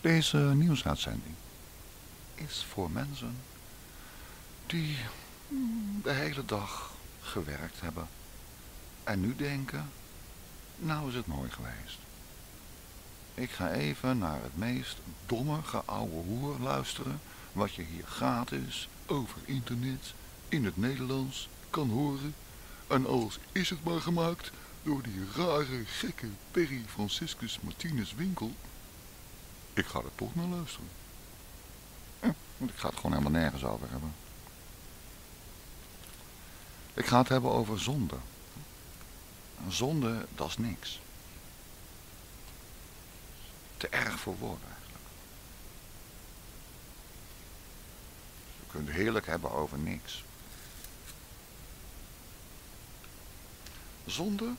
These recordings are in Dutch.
Deze nieuwsuitzending is voor mensen die de hele dag gewerkt hebben en nu denken, nou is het mooi geweest. Ik ga even naar het meest domme geouwe hoer luisteren, wat je hier gratis over internet in het Nederlands kan horen. En als is het maar gemaakt door die rare, gekke Perry Franciscus Martinez Winkel. Ik ga er toch naar luisteren. Ja, ik ga het gewoon helemaal nergens over hebben. Ik ga het hebben over zonde. Zonde, dat is niks. Te erg voor woorden eigenlijk. Je kunt heerlijk hebben over niks. Zonde,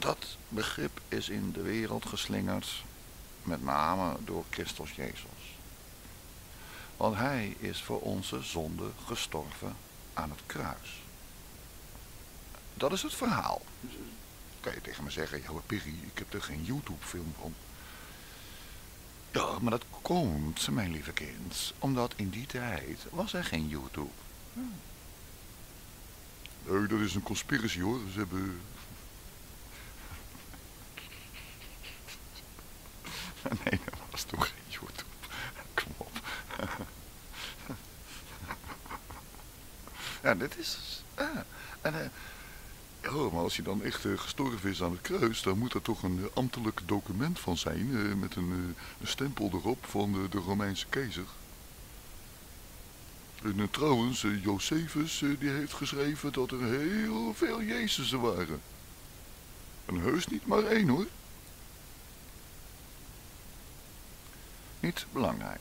dat begrip is in de wereld geslingerd, met name door Christus Jezus. Want hij is voor onze zonde gestorven aan het kruis. Dat is het verhaal. Kan je tegen me zeggen, ja Piggy, ik heb er geen YouTube film van. Ja, maar dat komt, mijn lieve kind, omdat in die tijd was er geen YouTube. Nee, dat is een conspiracy hoor. Ze hebben... Nee, dat was toch geen YouTube. Kom op. Ja, dit is... Ah, en, uh, oh, maar als hij dan echt uh, gestorven is aan het kruis, dan moet er toch een uh, ambtelijk document van zijn, met een, stempel erop van de, de Romeinse keizer. En trouwens, Josephus die heeft geschreven dat er heel veel Jezusen waren. En heus niet maar één hoor. Niet belangrijk.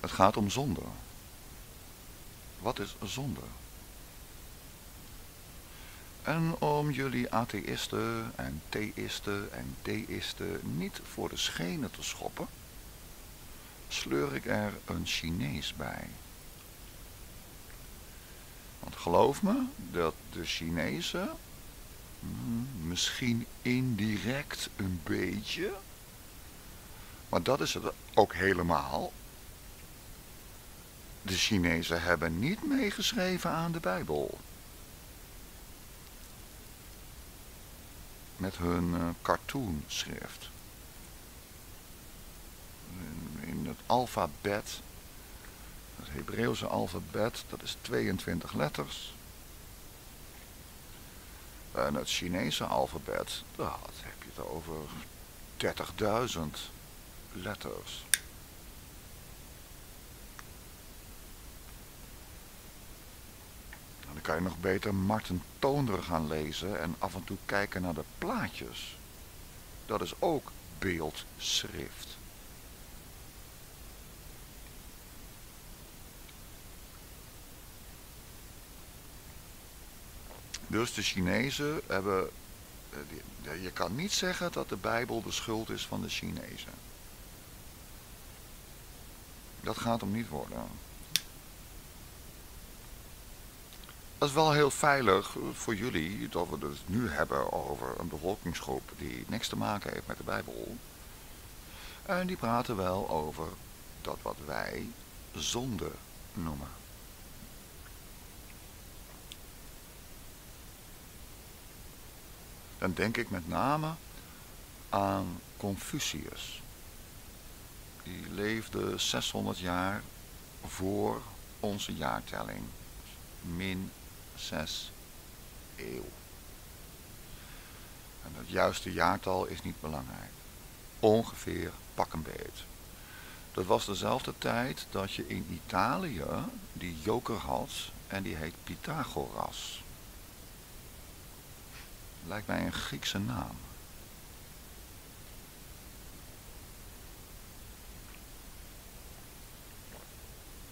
Het gaat om zonde. Wat is zonde? En om jullie atheïsten en theïsten en deïsten niet voor de schenen te schoppen, sleur ik er een Chinees bij. Want geloof me dat de Chinezen misschien indirect een beetje, maar dat is het ook helemaal, de Chinezen hebben niet meegeschreven aan de Bijbel. Met hun uh, cartoonschrift. In het alfabet, het Hebreeuwse alfabet, dat is 22 letters. En het Chinese alfabet, dat heb je het over 30.000 letters. Dan kan je nog beter Martin Toonder gaan lezen en af en toe kijken naar de plaatjes. Dat is ook beeldschrift. Dus de Chinezen hebben... Eh, je kan niet zeggen dat de Bijbel de schuld is van de Chinezen. Dat gaat hem niet worden. Dat is wel heel veilig voor jullie dat we het nu hebben over een bevolkingsgroep die niks te maken heeft met de Bijbel. En die praten wel over dat wat wij zonde noemen. Dan denk ik met name aan Confucius. Die leefde 600 jaar voor onze jaartelling. Min 6 eeuw. En het juiste jaartal is niet belangrijk. Ongeveer pak een beet. Dat was dezelfde tijd dat je in Italië die joker had en die heet Pythagoras. Lijkt mij een Griekse naam.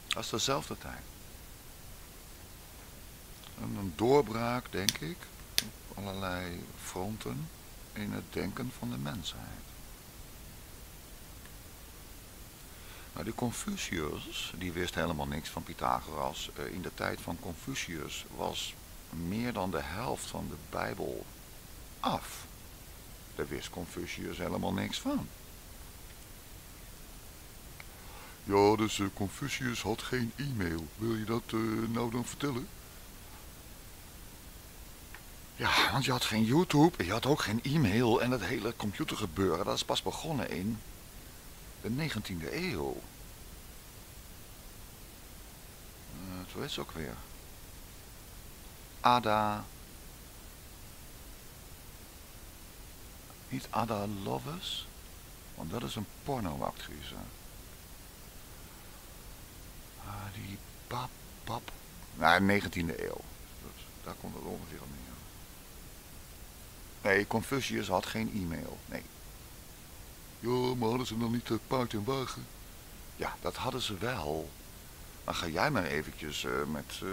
Dat is dezelfde tijd. Een doorbraak, denk ik, op allerlei fronten in het denken van de mensheid. Nou, die Confucius, die wist helemaal niks van Pythagoras. Eh, in de tijd van Confucius was meer dan de helft van de Bijbel af. Daar wist Confucius helemaal niks van. Ja, dus uh, Confucius had geen e-mail. Wil je dat uh, nou dan vertellen? Ja, want je had geen YouTube, je had ook geen e-mail en het hele computergebeuren, dat is pas begonnen in de 19e eeuw. Uh, het ook weer? Ada. Niet Ada Lovers, want dat is een pornoactrice. Ah, die pap, pap. Nou, 19e eeuw. Dus daar komt het ongeveer op neer. Nee, Confucius had geen e-mail. Nee. Ja, maar hadden ze dan niet paard en wagen? Ja, dat hadden ze wel. Dan ga jij maar eventjes uh, met uh,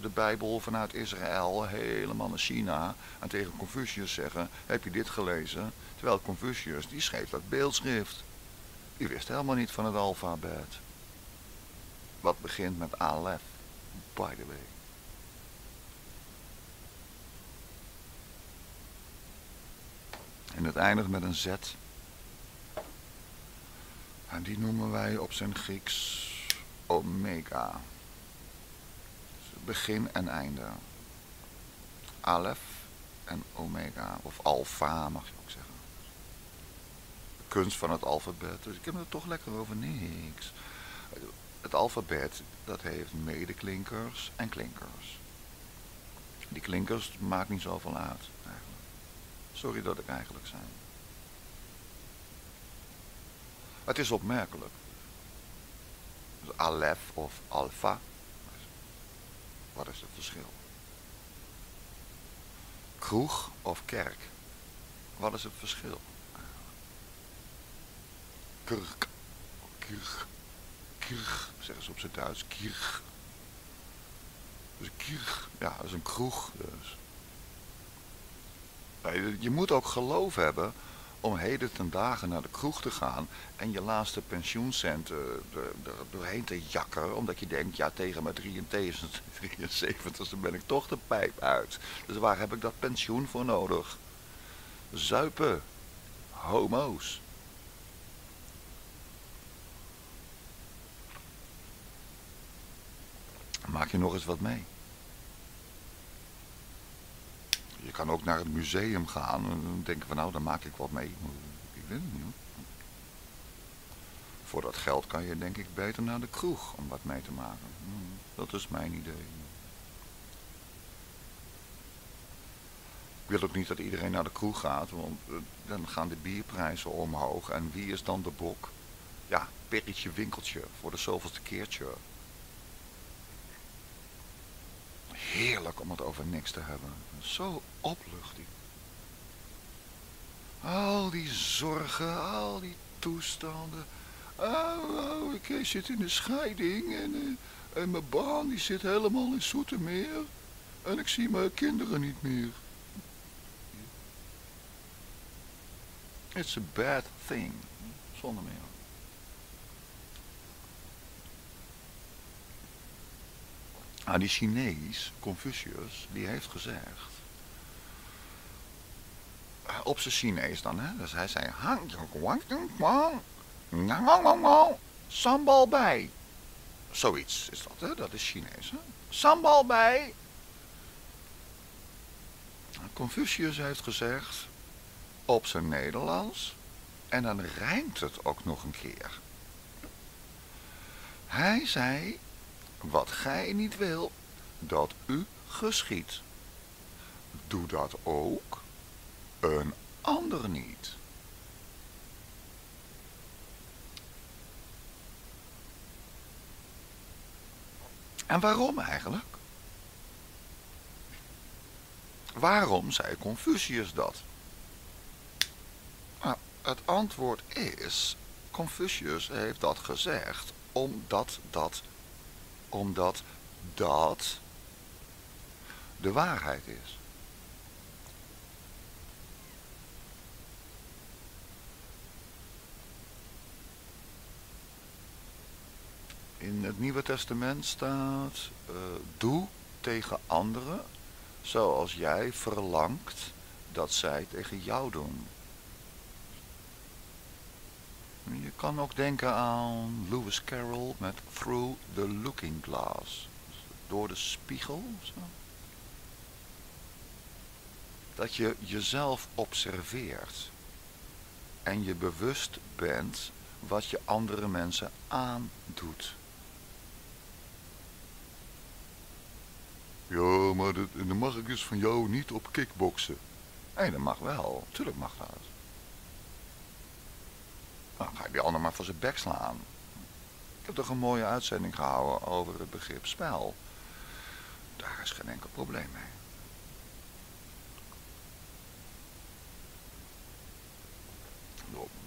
de Bijbel vanuit Israël helemaal naar China en tegen Confucius zeggen, heb je dit gelezen? Terwijl Confucius, die schreef dat beeldschrift. Die wist helemaal niet van het alfabet. Wat begint met Alef, by the way. En het eindigt met een Z. En die noemen wij op zijn Grieks omega. Begin en einde. Alef en omega. Of alfa mag je ook zeggen. De kunst van het alfabet. Dus ik heb het toch lekker over niks. Het alfabet dat heeft medeklinkers en klinkers. Die klinkers maakt niet zoveel uit. Sorry dat ik eigenlijk zei. Het is opmerkelijk. Alef of alfa. Wat is het verschil? Kroeg of kerk. Wat is het verschil? Kirk. Kirch. Kirch. Zeggen ze op zijn Duits. Kirch. Dus kirch. Ja, dat is een kroeg. Dus. Je moet ook geloof hebben om heden ten dagen naar de kroeg te gaan en je laatste pensioencenten er, doorheen te jakkeren, omdat je denkt, ja tegen mijn 73, 73 ben ik toch de pijp uit. Dus waar heb ik dat pensioen voor nodig? Zuipen, homo's. Maak je nog eens wat mee? Je kan ook naar het museum gaan en denken van nou, dan maak ik wat mee. Ik weet het niet hoor. Voor dat geld kan je denk ik beter naar de kroeg om wat mee te maken. Hmm, dat is mijn idee. Ik wil ook niet dat iedereen naar de kroeg gaat, want eh, dan gaan de bierprijzen omhoog. En wie is dan de bok? Ja, perretje winkeltje voor de zoveelste keertje. Heerlijk om het over niks te hebben. Zo opluchting. Al die zorgen, al die toestanden. Oh, oh ik zit in de scheiding en, uh, en mijn baan die zit helemaal in Soetermeer. En ik zie mijn kinderen niet meer. It's a bad thing. Zonder meer. Ah, die Chinees, Confucius, die heeft gezegd. Eh, op zijn Chinees dan, hè? Dus hij zei. Sambal bij. Zoiets is dat, hè? Dat is Chinees, hè? Sambal bij. Confucius heeft gezegd. Op zijn Nederlands. En dan rijmt het ook nog een keer. Hij zei wat gij niet wil dat u geschiet. Doe dat ook een ander niet. En waarom eigenlijk? Waarom zei Confucius dat? Nou, het antwoord is, Confucius heeft dat gezegd omdat dat omdat dat de waarheid is. In het Nieuwe Testament staat, uh, doe tegen anderen zoals jij verlangt dat zij tegen jou doen. Je kan ook denken aan Lewis Carroll met Through the Looking Glass. Door de spiegel. Zo. Dat je jezelf observeert. En je bewust bent wat je andere mensen aandoet. Ja, maar dat, dan mag ik dus van jou niet op kickboksen. Nee, dat mag wel. Tuurlijk mag dat. Dan ga je die ander maar voor zijn bek slaan. Ik heb toch een mooie uitzending gehouden over het begrip spel. Daar is geen enkel probleem mee.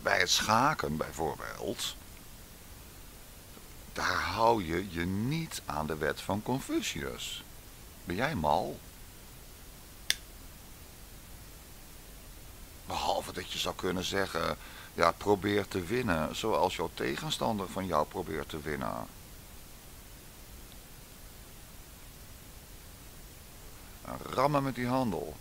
Bij het schaken bijvoorbeeld, daar hou je je niet aan de wet van Confucius. Ben jij mal? Behalve dat je zou kunnen zeggen, ja, probeer te winnen zoals jouw tegenstander van jou probeert te winnen. rammen met die handel.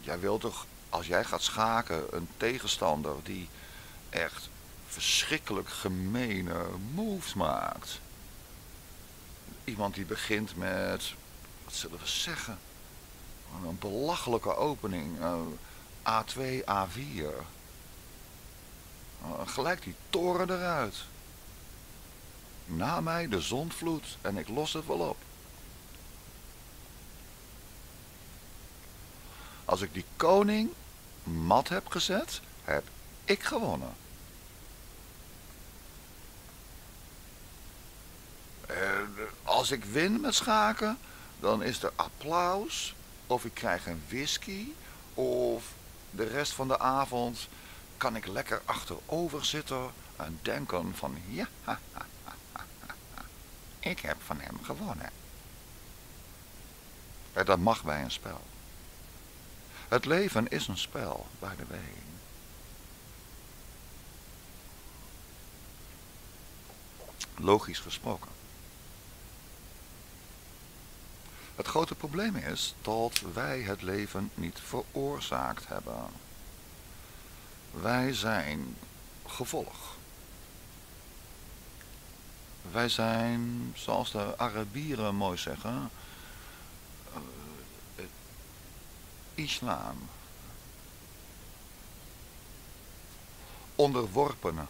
Jij wilt toch, als jij gaat schaken, een tegenstander die echt verschrikkelijk gemene moves maakt. Iemand die begint met, wat zullen we zeggen, een belachelijke opening. A2, A4. Gelijk die toren eruit. Na mij de zondvloed en ik los het wel op. Als ik die koning mat heb gezet, heb ik gewonnen. als ik win met schaken, dan is er applaus. Of ik krijg een whisky. Of de rest van de avond kan ik lekker achterover zitten en denken van ja, ik heb van hem gewonnen. En dat mag bij een spel. Het leven is een spel, by the way. Logisch gesproken. Het grote probleem is dat wij het leven niet veroorzaakt hebben. Wij zijn gevolg. Wij zijn, zoals de Arabieren mooi zeggen, uh, islam. Onderworpenen.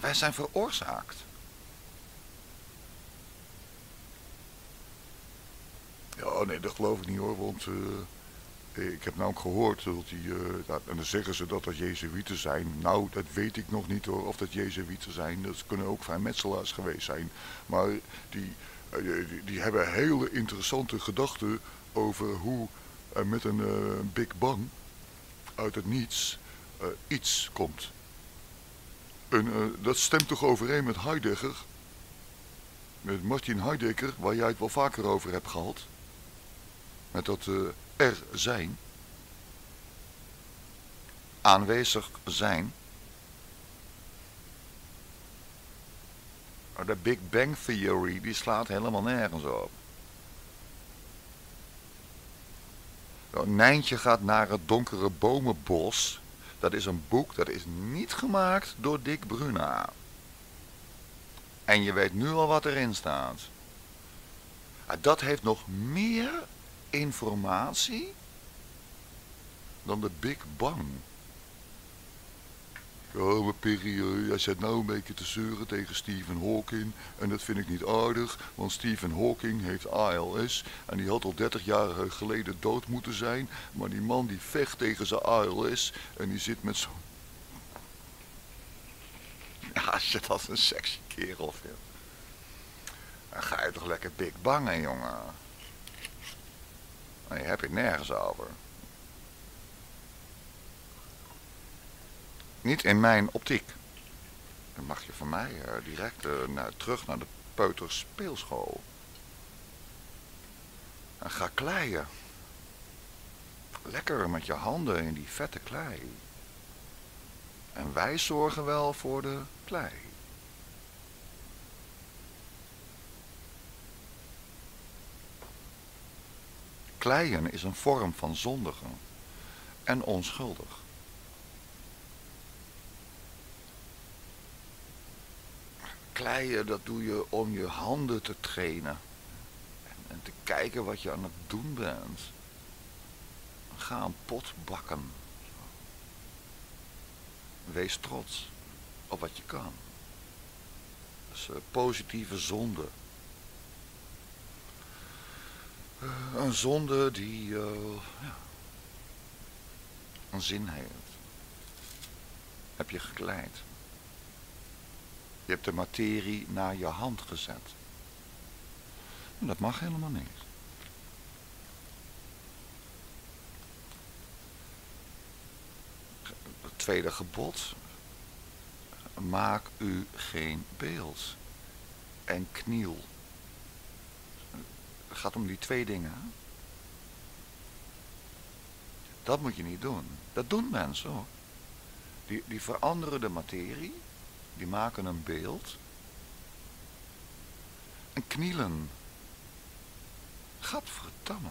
Wij zijn veroorzaakt. Ja, nee, dat geloof ik niet hoor, want uh, ik heb nou ook gehoord dat die, uh, en dan zeggen ze dat dat Jezuïeten zijn. Nou, dat weet ik nog niet hoor, of dat Jezuïeten zijn. Dat kunnen ook vrijmetselaars geweest zijn. Maar die, die, die, hebben hele interessante gedachten over hoe met een Big Bang uit het niets iets komt. Dat stemt toch overeen met Heidegger? Met Martin Heidegger, waar jij het wel vaker over hebt gehad met dat uh, er zijn, aanwezig zijn. De Big Bang Theory die slaat helemaal nergens op. Nou, Nijntje gaat naar het donkere bomenbos. Dat is een boek dat is niet gemaakt door Dick Bruna. En je weet nu al wat erin staat. Dat heeft nog meer informatie dan de Big Bang. Ja, maar Perry, jij zit nou een beetje te zeuren tegen Stephen Hawking. En dat vind ik niet aardig, want Stephen Hawking heeft ALS. En die had al 30 jaar geleden dood moeten zijn. Maar die man die vecht tegen zijn ALS. En die zit met zo'n... Ja, zit als een sexy kerel vindt. Dan ga je toch lekker Big Bangen, jongen. Je het nergens over. Niet in mijn optiek. Dan mag je van mij uh, direct uh, naar, terug naar de peuterspeelschool. En ga kleien. Lekker met je handen in die vette klei. En wij zorgen wel voor de klei. Kleien is een vorm van zondigen en onschuldig. Kleien, dat doe je om je handen te trainen. En te kijken wat je aan het doen bent. Ga een pot bakken. Wees trots op wat je kan. Dus uh, positieve zonde. Uh, een zonde die uh, ja, een zin heeft. Heb je gekleid. Je hebt de materie naar je hand gezet. En dat mag helemaal niet. Het tweede gebod. Maak u geen beeld. En kniel. Gaat om die twee dingen. Dat moet je niet doen. Dat doen mensen hoor. Die, die veranderen de materie. Die maken een beeld. En knielen. Gadverdamme.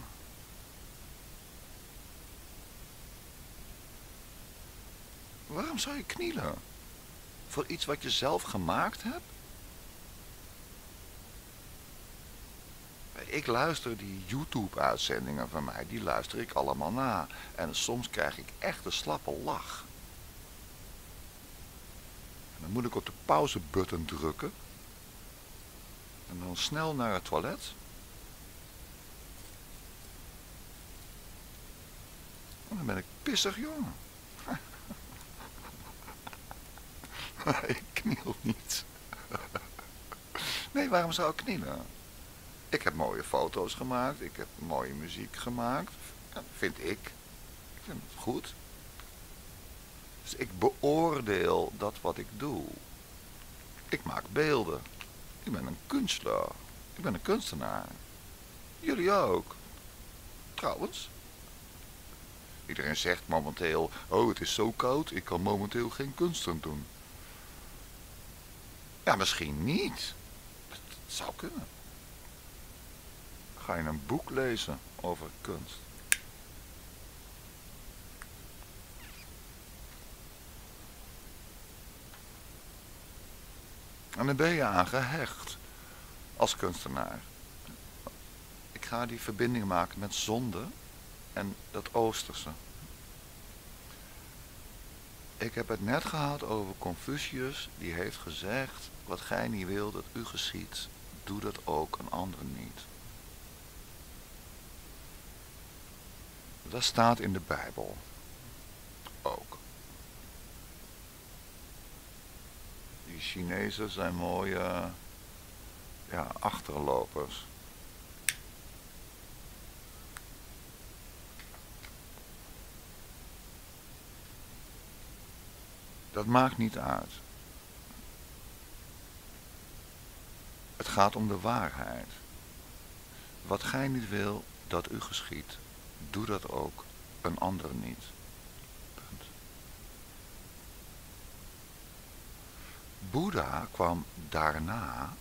Waarom zou je knielen? Voor iets wat je zelf gemaakt hebt? Ik luister die YouTube-uitzendingen van mij, die luister ik allemaal na. En soms krijg ik echt een slappe lach. En dan moet ik op de pauzebutton drukken. En dan snel naar het toilet. En dan ben ik pissig jongen. ik kniel niet. nee, waarom zou ik knielen? Ik heb mooie foto's gemaakt, ik heb mooie muziek gemaakt. Ja, vind ik. Ik vind het goed. Dus ik beoordeel dat wat ik doe. Ik maak beelden. Ik ben een kunstenaar. Ik ben een kunstenaar. Jullie ook. Trouwens. Iedereen zegt momenteel, oh het is zo koud, ik kan momenteel geen kunst aan doen. Ja, misschien niet. Dat, zou kunnen. Ga je een boek lezen over kunst. En dan ben je aan gehecht als kunstenaar. Ik ga die verbinding maken met zonde en dat Oosterse. Ik heb het net gehad over Confucius, die heeft gezegd, wat gij niet wil dat u geschiet, doe dat ook een ander niet. Dat staat in de Bijbel. Ook. Die Chinezen zijn mooie ja, achterlopers. Dat maakt niet uit. Het gaat om de waarheid. Wat gij niet wil dat u geschiet, doe dat ook een ander niet. Punt. Boeddha kwam daarna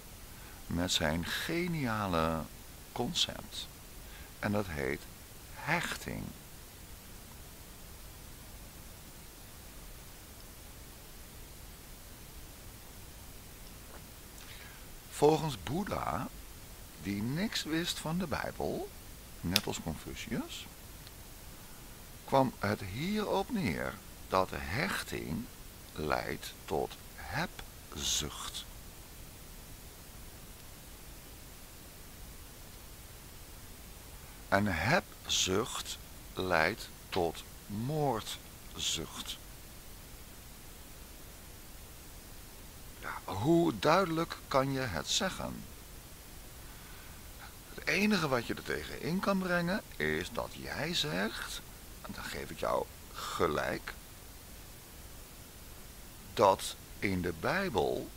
met zijn geniale concept. En dat heet hechting. Volgens Boeddha, die niks wist van de Bijbel, net als Confucius, kwam het hierop neer dat hechting leidt tot hebzucht. En hebzucht leidt tot moordzucht. hoe duidelijk kan je het zeggen? Het enige wat je er tegenin kan brengen is dat jij zegt, en dan geef ik jou gelijk, dat in de Bijbel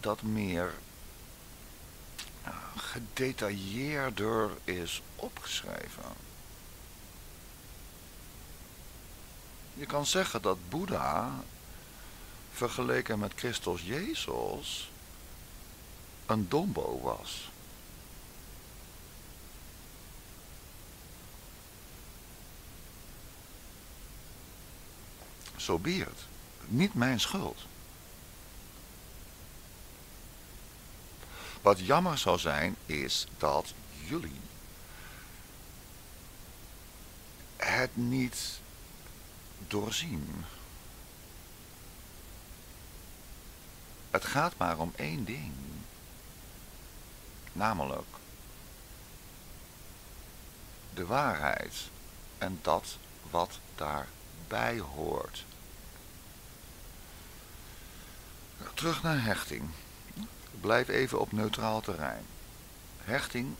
dat meer gedetailleerder is opgeschreven. Je kan zeggen dat Boeddha vergeleken met Christus Jezus een dombo was. So be it. Niet mijn schuld. Wat jammer zou zijn, is dat jullie het niet doorzien. Het gaat maar om één ding. Namelijk de waarheid en dat wat daarbij hoort. Terug naar hechting. Blijf even op neutraal terrein. Hechting,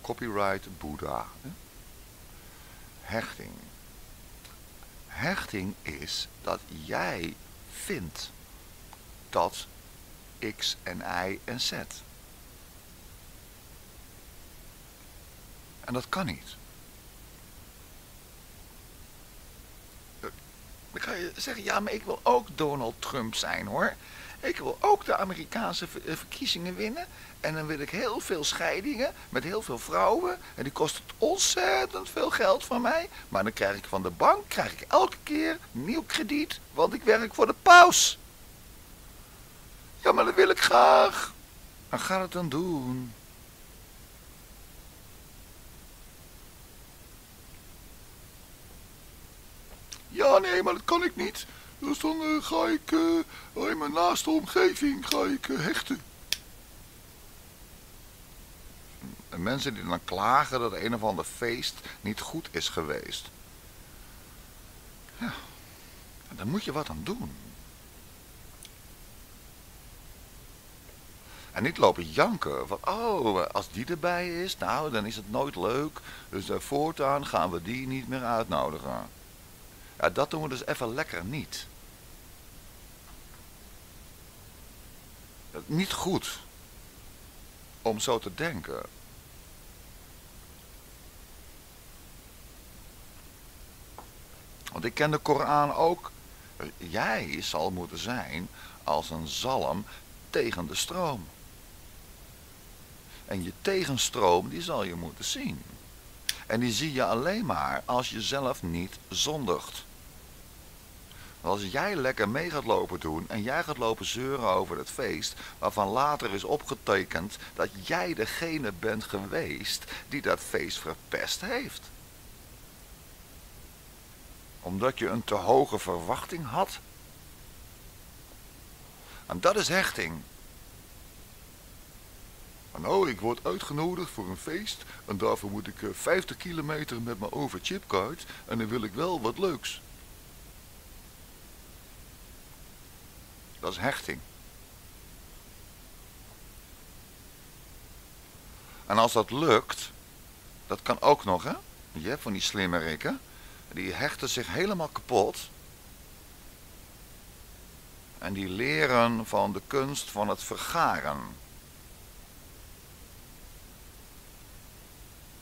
copyright Boeddha. Hechting. Hechting is dat jij vindt dat x en y en z. En dat kan niet. Dan ga je zeggen, ja, maar ik wil ook Donald Trump zijn hoor. Ik wil ook de Amerikaanse eh, verkiezingen winnen. En dan wil ik heel veel scheidingen met heel veel vrouwen. En die kost het ontzettend veel geld van mij. Maar dan krijg ik van de bank krijg ik elke keer nieuw krediet. Want ik werk voor de paus. Ja, maar dat wil ik graag. Dan ga het dan doen. Ja, nee, maar dat kan ik niet. Dus dan uh, ga ik uh, in mijn naaste omgeving ga ik, uh, hechten. En mensen die dan klagen dat een of ander feest niet goed is geweest. Ja, dan moet je wat aan doen. En niet lopen janken van, oh, als die erbij is, nou, dan is het nooit leuk. Dus voortaan gaan we die niet meer uitnodigen. Ja, dat doen we dus even lekker niet. Niet goed om zo te denken. Want ik ken de Koran ook. Jij zal moeten zijn als een zalm tegen de stroom. En je tegenstroom, die zal je moeten zien. En die zie je alleen maar als je zelf niet zondigt. Als jij lekker mee gaat lopen doen en jij gaat lopen zeuren over het feest, waarvan later is opgetekend dat jij degene bent geweest die dat feest verpest heeft. Omdat je een te hoge verwachting had. En dat is hechting. Nou, ik word uitgenodigd voor een feest en daarvoor moet ik 50 eh, kilometer met mijn overchipkaart en dan wil ik wel wat leuks. Dat is hechting. En als dat lukt, dat kan ook nog, hè? Je hebt van die slimme rikken, die hechten zich helemaal kapot. En die leren van de kunst van het vergaren.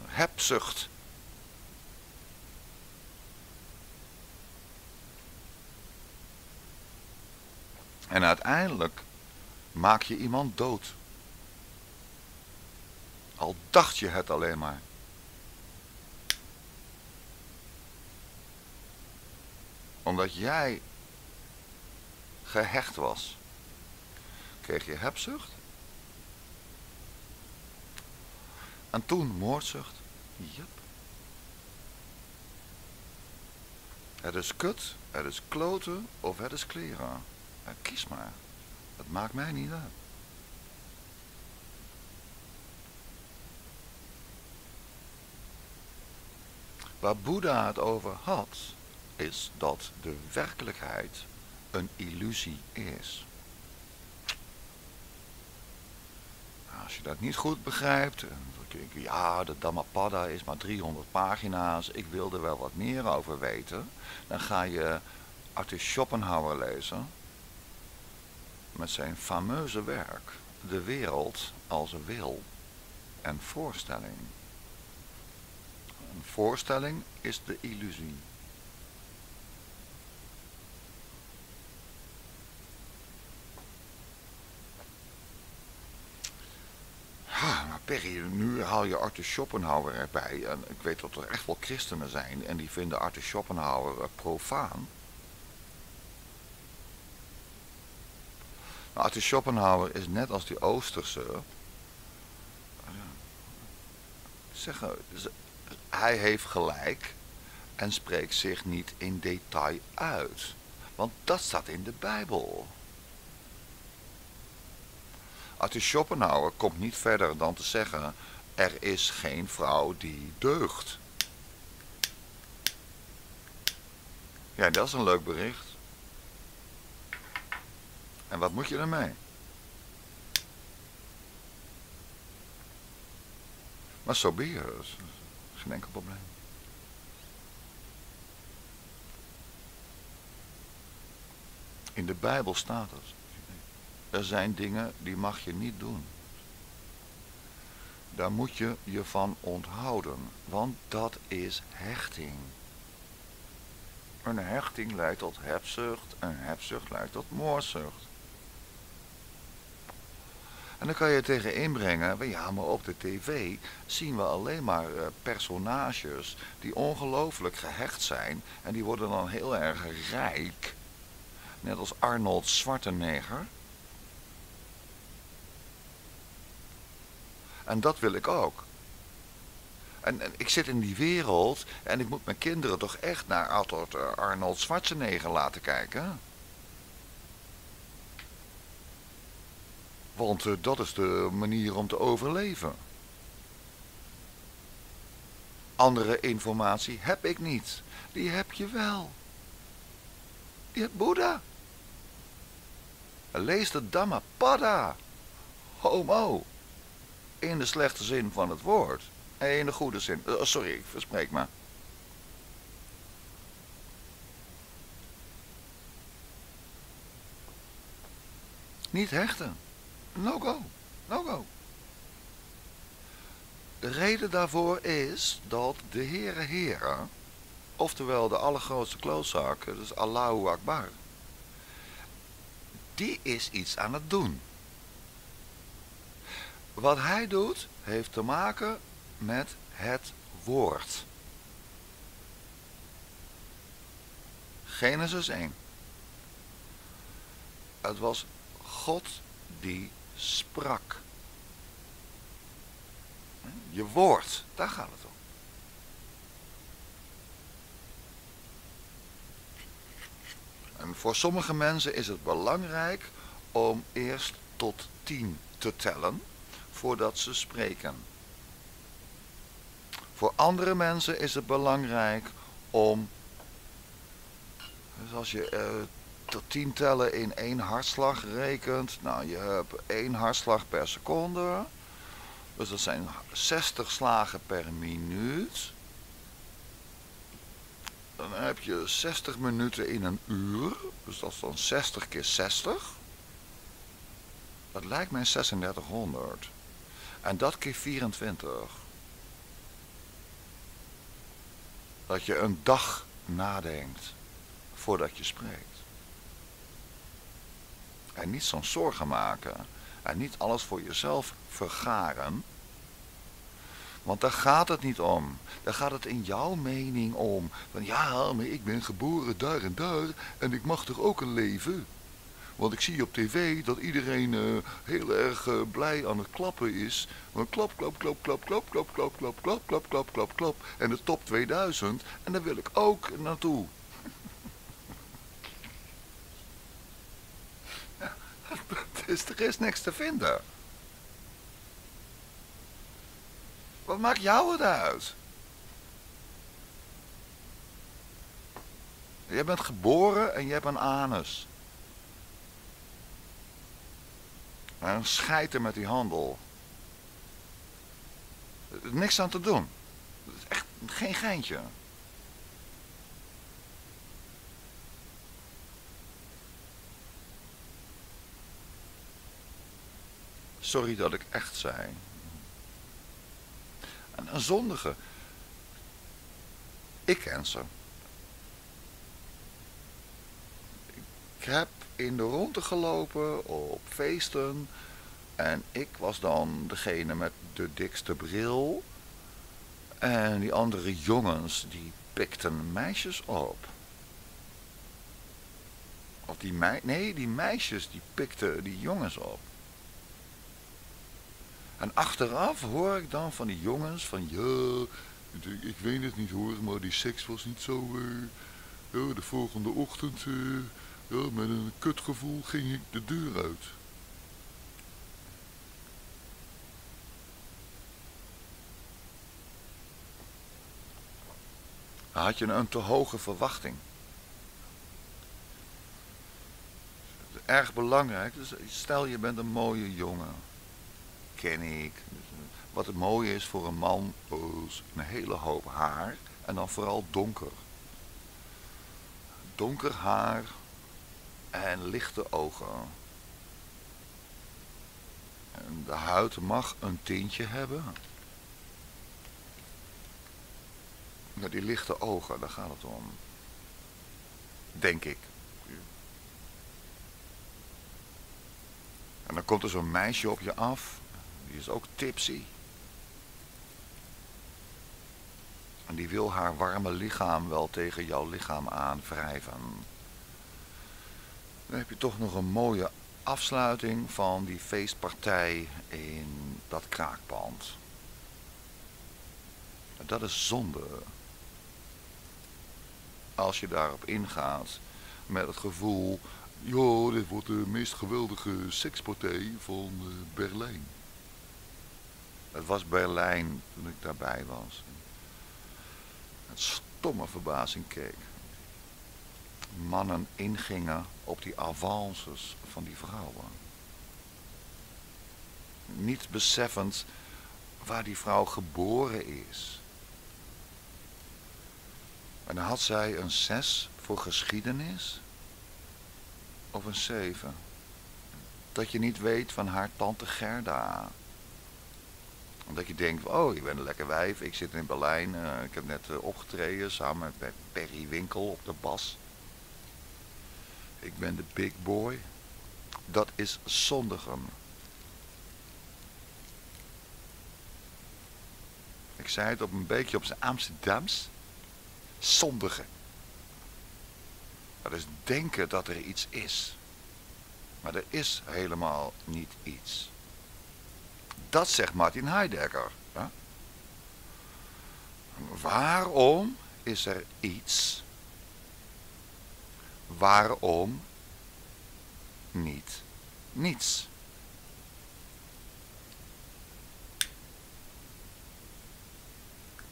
Hebzucht En uiteindelijk maak je iemand dood. Al dacht je het alleen maar. Omdat jij gehecht was, kreeg je hebzucht. En toen moordzucht. Yep. Het is kut, het is kloten of het is kleren kies maar. Het maakt mij niet uit. Waar Boeddha het over had, is dat de werkelijkheid een illusie is. Nou, als je dat niet goed begrijpt, ja, de Dhammapada is maar 300 pagina's, ik wil er wel wat meer over weten, dan ga je Arthur Schopenhauer lezen met zijn fameuze werk De wereld als wil en voorstelling. Een voorstelling is de illusie. Perry, nu haal je Arthur Schopenhauer erbij. En ik weet dat er echt wel christenen zijn en die vinden Arthur Schopenhauer profaan. Nou, Schopenhauer is net als die Oosterse. Zeg, hij heeft gelijk en spreekt zich niet in detail uit. Want dat staat in de Bijbel. Arthur Schopenhauer komt niet verder dan te zeggen... er is geen vrouw die deugt. Ja, dat is een leuk bericht. En wat moet je ermee? Maar zo so je. Geen enkel probleem. In de Bijbel staat het. Er zijn dingen die mag je niet doen. Daar moet je je van onthouden, want dat is hechting. Een hechting leidt tot hebzucht, en hebzucht leidt tot moordzucht. En dan kan je tegen inbrengen, ja maar op de tv zien we alleen maar eh, personages die ongelooflijk gehecht zijn en die worden dan heel erg rijk. Net als Arnold Schwarzenegger. En dat wil ik ook. En, en, ik zit in die wereld en ik moet mijn kinderen toch echt naar Arnold Schwarzenegger laten kijken. Want uh, dat is de manier om te overleven. Andere informatie heb ik niet. Die heb je wel. Je hebt Boeddha. Lees de Dhammapada. Homo. In de slechte zin van het woord. En in de goede zin. Oh, sorry, ik verspreek me. Niet hechten. No go. No go. De reden daarvoor is dat de Heere Heren, oftewel de allergrootste klootzak, dus Allahu Akbar, die is iets aan het doen. Wat hij doet, heeft te maken met het woord. Genesis 1. Het was God die sprak. Je woord, daar gaat het om. En voor sommige mensen is het belangrijk om eerst tot tien te tellen voordat ze spreken. Voor andere mensen is het belangrijk om, dus als je uh, tot tien tellen in één hartslag rekent, nou je hebt één hartslag per seconde, dus dat zijn 60 slagen per minuut. Dan heb je 60 minuten in een uur, dus dat is dan 60 keer 60. Dat lijkt mij 3600. En dat keer 24. Dat je een dag nadenkt voordat je spreekt. En niet zo'n zorgen maken. En niet alles voor jezelf vergaren. Want daar gaat het niet om. Daar gaat het in jouw mening om. Van ja, maar ik ben geboren daar en daar en ik mag toch ook een leven? Want ik zie op tv dat iedereen uh, heel erg uh, blij aan het klappen is. Want klap, klap, klap, klap, klap, klap, klap, klap, klap, klap, klap, klap, klap. En de top 2000. En daar wil ik ook naartoe. dus er is niks te vinden. Wat maakt jou het uit? Je bent geboren en je hebt een anus. En schijten met die handel. Er is niks aan te doen. Het is echt geen geintje. Sorry dat ik echt zei. En een zondige. Ik ken ze. Ik heb in de ronde gelopen op feesten. En ik was dan degene met de dikste bril. En die andere jongens die pikten meisjes op. Of die mei nee, die meisjes die pikten die jongens op. En achteraf hoor ik dan van die jongens van ja, ik weet het niet hoor, maar die seks was niet zo. Ja, de volgende ochtend, ja, met een kutgevoel ging ik de deur uit. had je een te hoge verwachting. Erg belangrijk, dus stel je bent een mooie jongen, ken ik. Wat het mooie is voor een man, is een hele hoop haar en dan vooral donker. Donker haar en lichte ogen. En de huid mag een tintje hebben. Met die lichte ogen, daar gaat het om. Denk ik. En dan komt er zo'n meisje op je af. Die is ook tipsy. En die wil haar warme lichaam wel tegen jouw lichaam aanwrijven. Dan heb je toch nog een mooie afsluiting van die feestpartij in dat kraakpand. Dat is zonde als je daarop ingaat met het gevoel, joh, dit wordt de meest geweldige sekspartij van uh, Berlijn. Het was Berlijn toen ik daarbij was. Met stomme verbazing keek. Mannen ingingen op die avances van die vrouwen. Niet beseffend waar die vrouw geboren is. En had zij een 6 voor geschiedenis of een 7. Dat je niet weet van haar tante Gerda. Omdat je denkt, oh, je bent een lekker wijf. Ik zit in Berlijn. Uh, ik heb net uh, opgetreden samen met Perry Winkel op de bas. Ik ben de big boy. Dat is Zondigem. Ik zei het op een beetje op zijn Amsterdams zondigen. Dat is denken dat er iets is. Maar er is helemaal niet iets. Dat zegt Martin Heidegger. Hè? Waarom is er iets? Waarom niet niets?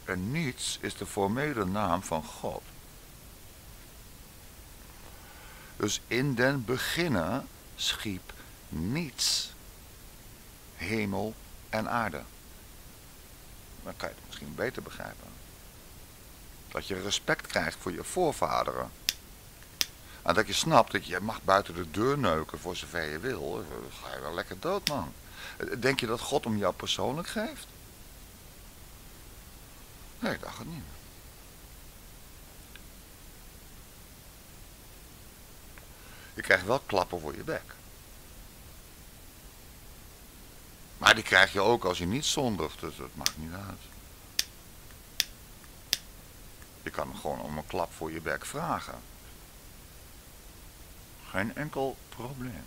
En niets is de formele naam van God. Dus in den beginnen schiep niets hemel en aarde. Dan kan je het misschien beter begrijpen. Dat je respect krijgt voor je voorvaderen. En dat je snapt dat je mag buiten de deur neuken voor zover je wil. Dan ga je wel lekker dood, man. Denk je dat God om jou persoonlijk geeft? Nee, ik dacht het niet. Je krijgt wel klappen voor je bek. Maar die krijg je ook als je niet zondigt, dus dat maakt niet uit. Je kan gewoon om een klap voor je bek vragen. Geen enkel probleem.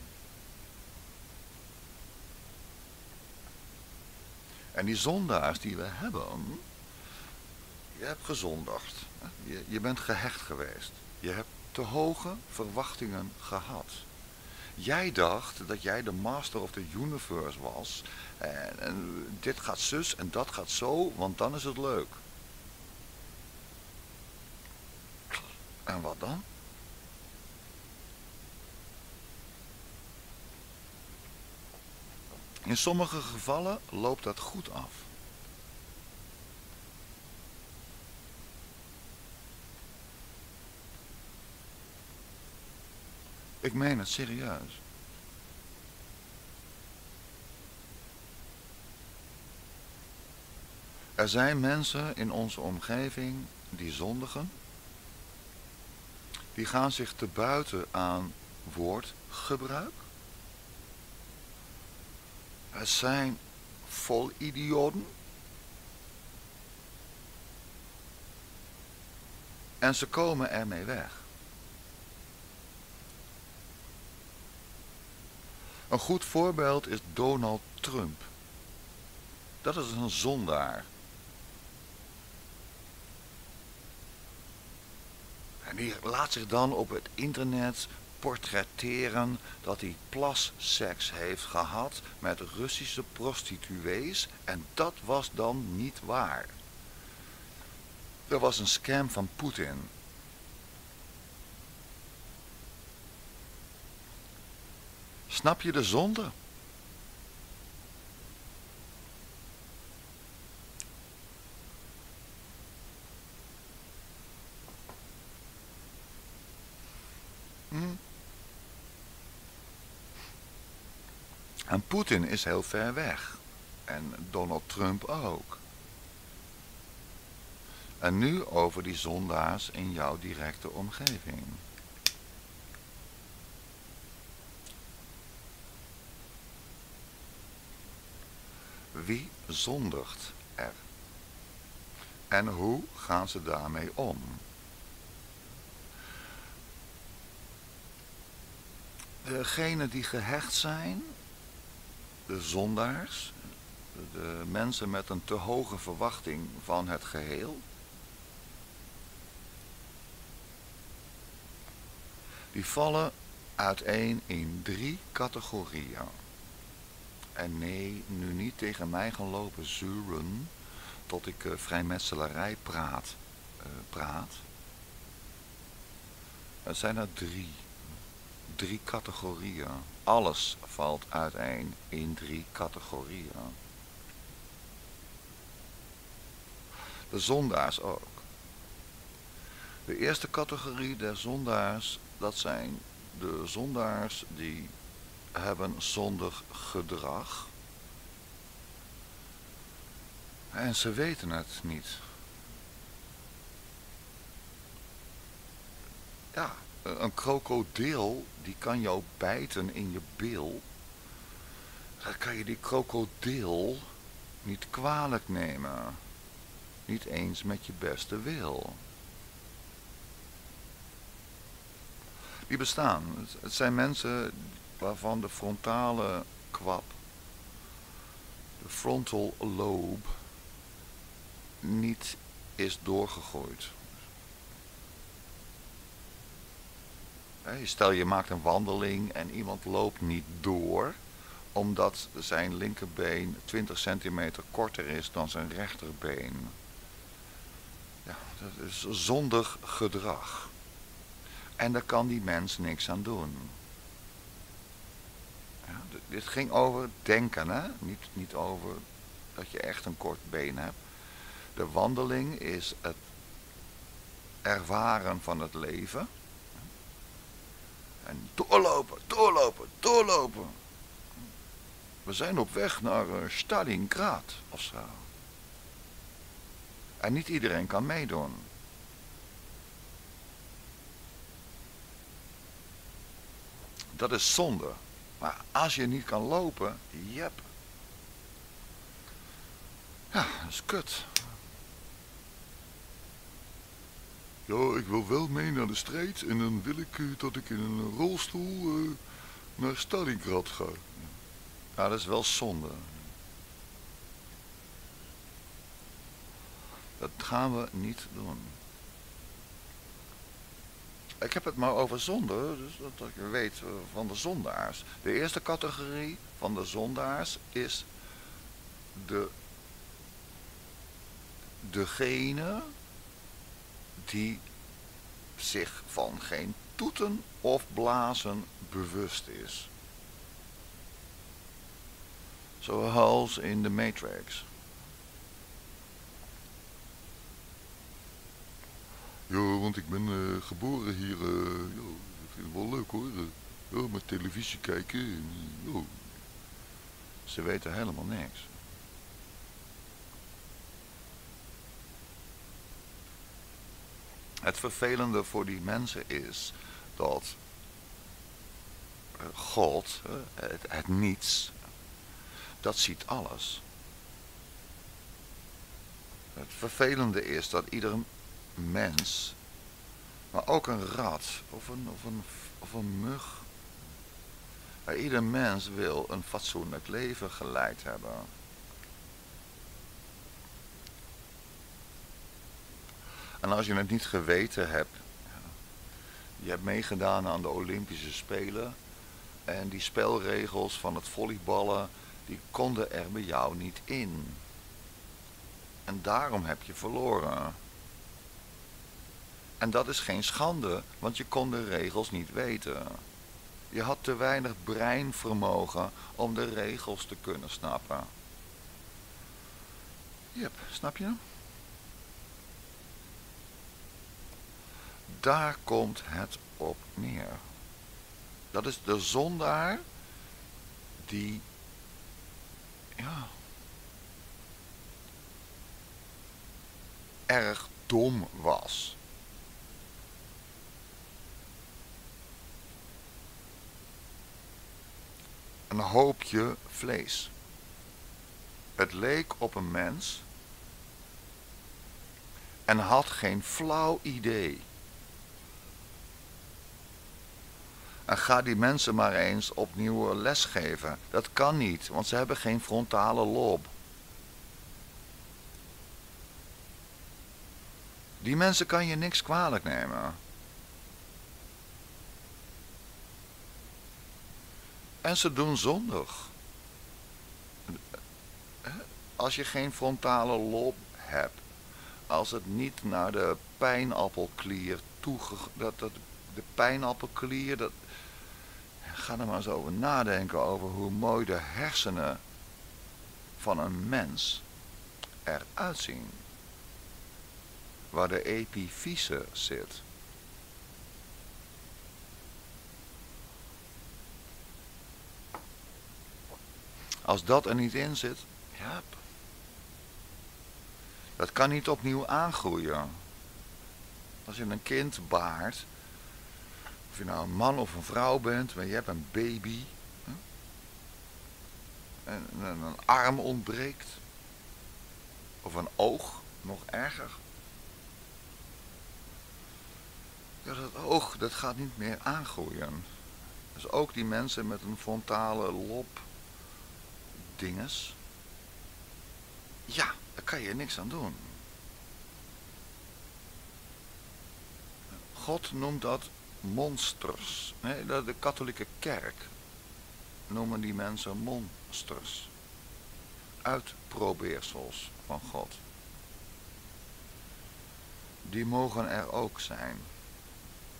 En die zondaars die we hebben, je hebt gezondigd. Je, je bent gehecht geweest. Je hebt te hoge verwachtingen gehad. Jij dacht dat jij de master of the universe was. En, en, dit gaat zus en dat gaat zo, want dan is het leuk. En wat dan? In sommige gevallen loopt dat goed af. Ik meen het serieus. Er zijn mensen in onze omgeving die zondigen. Die gaan zich te buiten aan woordgebruik. Het zijn vol idioten. En ze komen ermee weg. Een goed voorbeeld is Donald Trump. Dat is een zondaar. En die laat zich dan op het internet portretteren dat hij plasseks heeft gehad met Russische prostituees en dat was dan niet waar. Er was een scam van Poetin. Snap je de zonde? Hm? En Poetin is heel ver weg. En Donald Trump ook. En nu over die zondaars in jouw directe omgeving. Wie zondigt er? En hoe gaan ze daarmee om? Degenen die gehecht zijn, de zondaars, de mensen met een te hoge verwachting van het geheel, die vallen uiteen in drie categorieën. En nee, nu niet tegen mij gaan lopen zuren tot ik uh, vrijmetselarij praat, uh, praat. Het zijn er drie. Drie categorieën. Alles valt uiteen in drie categorieën. De zondaars ook. De eerste categorie der zondaars, dat zijn de zondaars die hebben zondig gedrag. En ze weten het niet. Ja, een krokodil die kan jou bijten in je bil. Dan kan je die krokodil niet kwalijk nemen. Niet eens met je beste wil. Die bestaan. Het zijn mensen waarvan de frontale kwap, de frontal lobe, niet is doorgegooid. Stel je maakt een wandeling en iemand loopt niet door omdat zijn linkerbeen 20 centimeter korter is dan zijn rechterbeen. Ja, dat is zondig gedrag. En daar kan die mens niks aan doen. Dit ging over denken, hè? Niet, niet over dat je echt een kort been hebt. De wandeling is het ervaren van het leven. En doorlopen, doorlopen, doorlopen. We zijn op weg naar uh, Stalingrad of zo. En niet iedereen kan meedoen. Dat is zonde. Maar als je niet kan lopen, jep. Ja, dat is kut. Ja, ik wil wel mee naar de strijd en dan wil ik uh, dat ik in een rolstoel uh, naar Stalingrad ga. Ja, dat is wel zonde. Dat gaan we niet doen. Ik heb het maar over zonde, dus dat je weet eh, van de zondaars. De eerste categorie van de zondaars is de, degene die zich van geen toeten of blazen bewust is. Zoals in de Matrix. Ja, want ik ben uh, geboren hier. Uh, ja, ik vind het wel leuk hoor. Uh, ja, met televisie kijken. En, ja. Ze weten helemaal niks. Het vervelende voor die mensen is dat God, het, het niets, dat ziet alles. Het vervelende is dat ieder mens, maar ook een rat of een, of een, of een mug, Ieder mens wil een fatsoenlijk leven geleid hebben. En als je het niet geweten hebt, je hebt meegedaan aan de Olympische Spelen en die spelregels van het volleyballen, die konden er bij jou niet in. En daarom heb je verloren. En dat is geen schande, want je kon de regels niet weten. Je had te weinig breinvermogen om de regels te kunnen snappen. Yep, snap je? Daar komt het op neer. Dat is de zondaar die, ja, erg dom was. Een hoopje vlees. Het leek op een mens en had geen flauw idee. En ga die mensen maar eens opnieuw lesgeven. Dat kan niet, want ze hebben geen frontale lob. Die mensen kan je niks kwalijk nemen. En ze doen zondig. Als je geen frontale lob hebt, als het niet naar de pijnappelklier toe, dat, dat, de pijnappelklier, dat, ga er maar eens over nadenken over hoe mooi de hersenen van een mens eruit zien. Waar de epifyse zit. Als dat er niet in zit, ja, dat kan niet opnieuw aangroeien. Als je een kind baart, of je nou een man of een vrouw bent, maar je hebt een baby, hè, en een arm ontbreekt, of een oog, nog erger. Ja, dat oog, dat gaat niet meer aangroeien. Dus ook die mensen met een frontale lob dinges. Ja, daar kan je niks aan doen. God noemt dat monsters. De katholieke kerk noemen die mensen monsters. Uitprobeersels van God. Die mogen er ook zijn.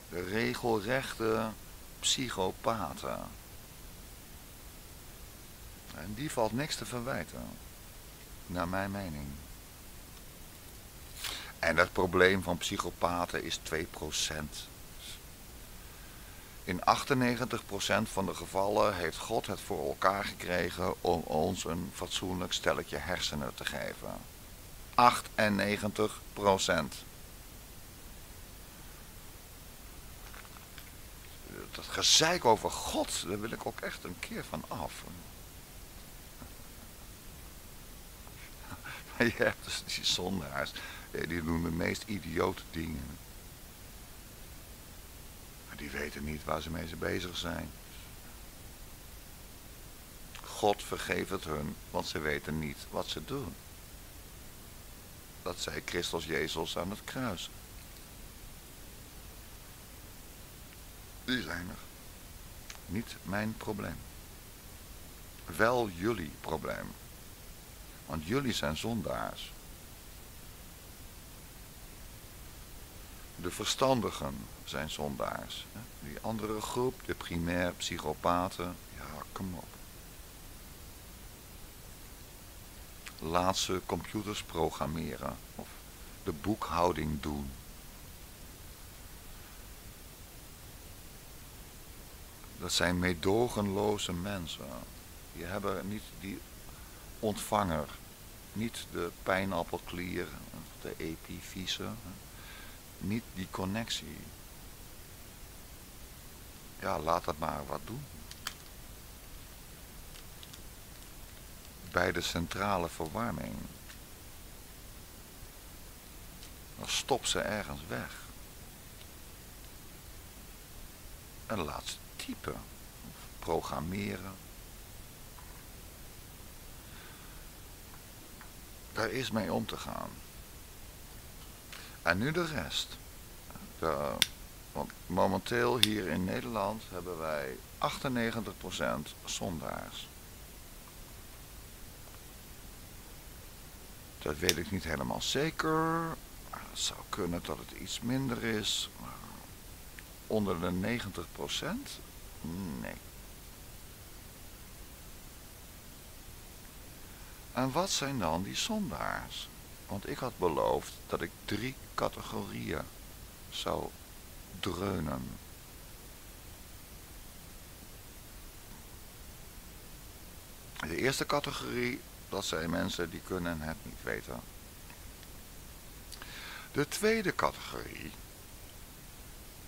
De regelrechte psychopaten. En die valt niks te verwijten. Naar mijn mening. En het probleem van psychopaten is 2%. In 98% van de gevallen heeft God het voor elkaar gekregen om ons een fatsoenlijk stelletje hersenen te geven. 98%. Dat gezeik over God, daar wil ik ook echt een keer van af. Je hebt dus die zondaars, eh, die doen de meest idiote dingen. Maar die weten niet waar ze mee bezig zijn. God vergeeft het hun, want ze weten niet wat ze doen. Dat zei Christus Jezus aan het kruis. Die zijn er. Niet mijn probleem. Wel jullie probleem. Want jullie zijn zondaars. De verstandigen zijn zondaars. Die andere groep, de primair psychopaten, ja, kom op. Laat ze computers programmeren of de boekhouding doen. Dat zijn meedogenloze mensen. Die hebben niet die ontvanger. Niet de pijnappelklier, de epifyse. Niet die connectie. Ja, laat het maar wat doen. Bij de centrale verwarming. Dan stop ze ergens weg. En laat ze typen. Of programmeren. Daar is mee om te gaan. En nu de rest. Want momenteel hier in Nederland hebben wij 98% zondaars. Dat weet ik niet helemaal zeker. Het zou kunnen dat het iets minder is. Onder de 90%? Nee. En wat zijn dan die zondaars? Want ik had beloofd dat ik drie categorieën zou dreunen. De eerste categorie, dat zijn mensen die kunnen het niet weten. De tweede categorie,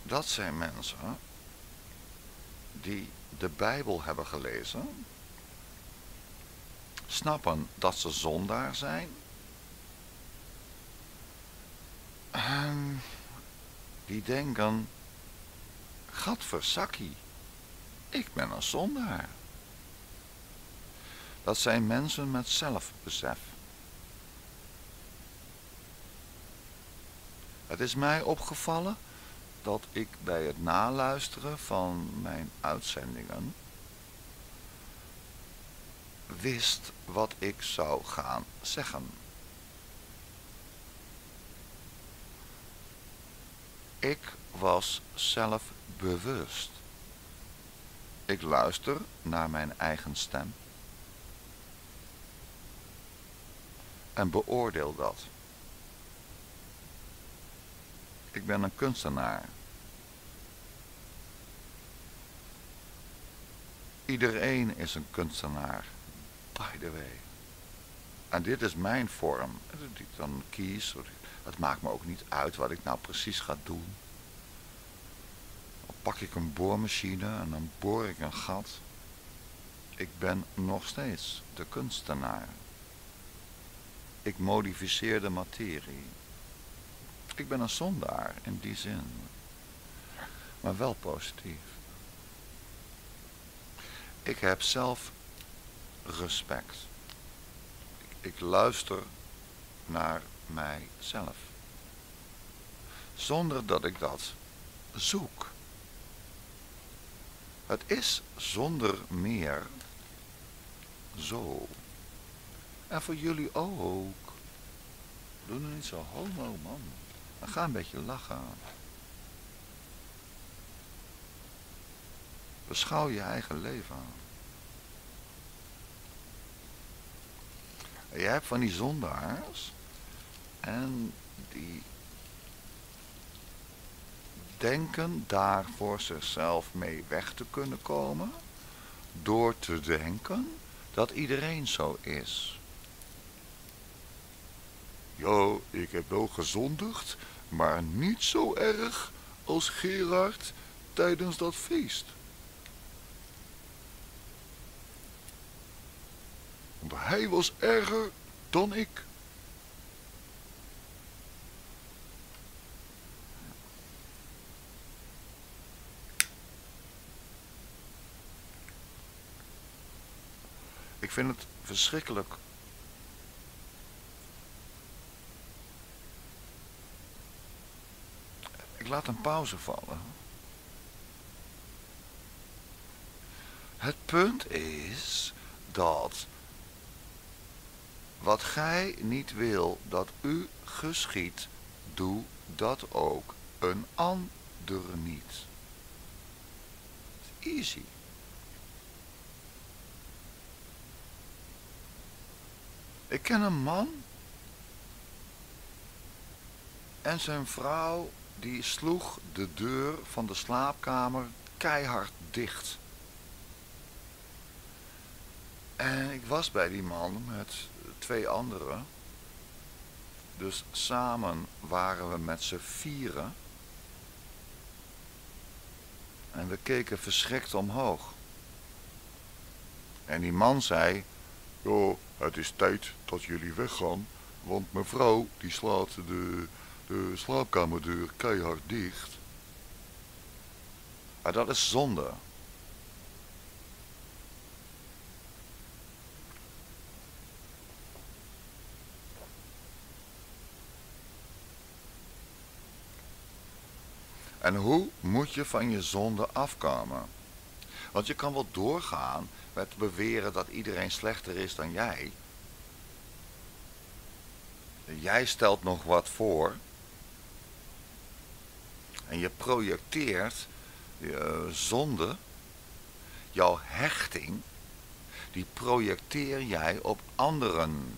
dat zijn mensen die de Bijbel hebben gelezen, snappen dat ze zondaar zijn en die denken, gadversakkie, ik ben een zondaar. Dat zijn mensen met zelfbesef. Het is mij opgevallen dat ik bij het naluisteren van mijn uitzendingen wist wat ik zou gaan zeggen. Ik was zelf bewust. Ik luister naar mijn eigen stem en beoordeel dat. Ik ben een kunstenaar. Iedereen is een kunstenaar, by the way. En dit is mijn vorm, die ik dan kies. Het maakt me ook niet uit wat ik nou precies ga doen. Dan pak ik een boormachine en dan boor ik een gat. Ik ben nog steeds de kunstenaar. Ik modificeer de materie. Ik ben een zondaar in die zin. Maar wel positief. Ik heb zelf respect. Ik, luister naar mijzelf. Zonder dat ik dat zoek. Het is zonder meer zo. En voor jullie ook. Doe nou niet zo homo, man. Ga een beetje lachen. Beschouw je eigen leven. En je hebt van die zondaars. En die denken daar voor zichzelf mee weg te kunnen komen. Door te denken dat iedereen zo is. Ja, ik heb wel gezondigd, maar niet zo erg als Gerard tijdens dat feest. Want hij was erger dan ik. Ik vind het verschrikkelijk laat een pauze vallen. Het punt is dat wat gij niet wil dat u geschiet, doe dat ook een ander niet. Easy. Ik ken een man en zijn vrouw die sloeg de deur van de slaapkamer keihard dicht. En ik was bij die man met twee anderen. Dus samen waren we met z'n vieren. En we keken verschrikt omhoog. En die man zei, joh, het is tijd dat jullie weggaan, want mevrouw die slaat de, de slaapkamerdeur keihard dicht. Maar dat is zonde. En hoe moet je van je zonde afkomen? Want je kan wel doorgaan met beweren dat iedereen slechter is dan jij. Jij stelt nog wat voor. En je projecteert je zonde, jouw hechting, die projecteer jij op anderen.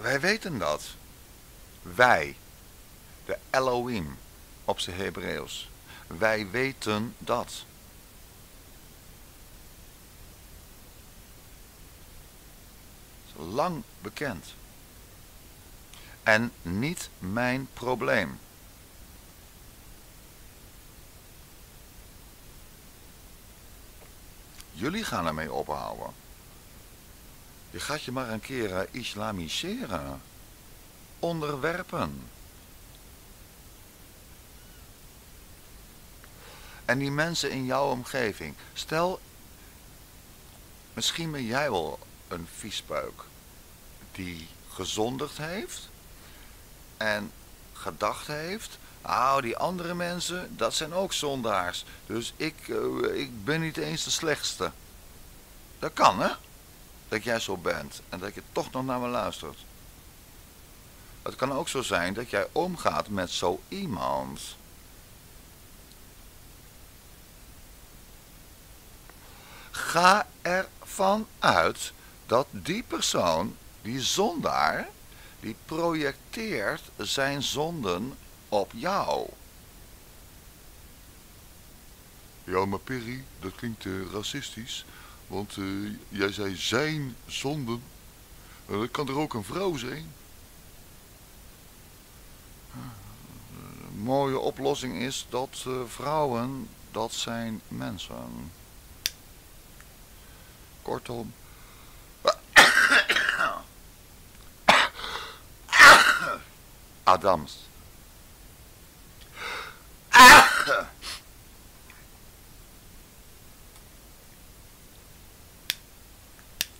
Wij weten dat. Wij, de Elohim op zijn Hebreeuws. Wij weten dat. Lang bekend. En niet mijn probleem. Jullie gaan ermee ophouden. Je gaat je maar een keer uh, islamiseren. Onderwerpen. En die mensen in jouw omgeving. Stel, misschien ben jij wel een viespeuk. Die gezondigd heeft. En gedacht heeft. Nou, die andere mensen, dat zijn ook zondaars. Dus ik, uh, ik ben niet eens de slechtste. Dat kan, hè? Dat jij zo bent en dat je toch nog naar me luistert. Het kan ook zo zijn dat jij omgaat met zo iemand. Ga ervan uit dat die persoon, die zondaar, die projecteert zijn zonden op jou. Ja, maar Perry, dat klinkt uh, racistisch. Want uh, jij zei zijn zonden. Uh, kan er ook een vrouw zijn. Een mooie oplossing is dat vrouwen, dat zijn mensen. Kortom. Adams.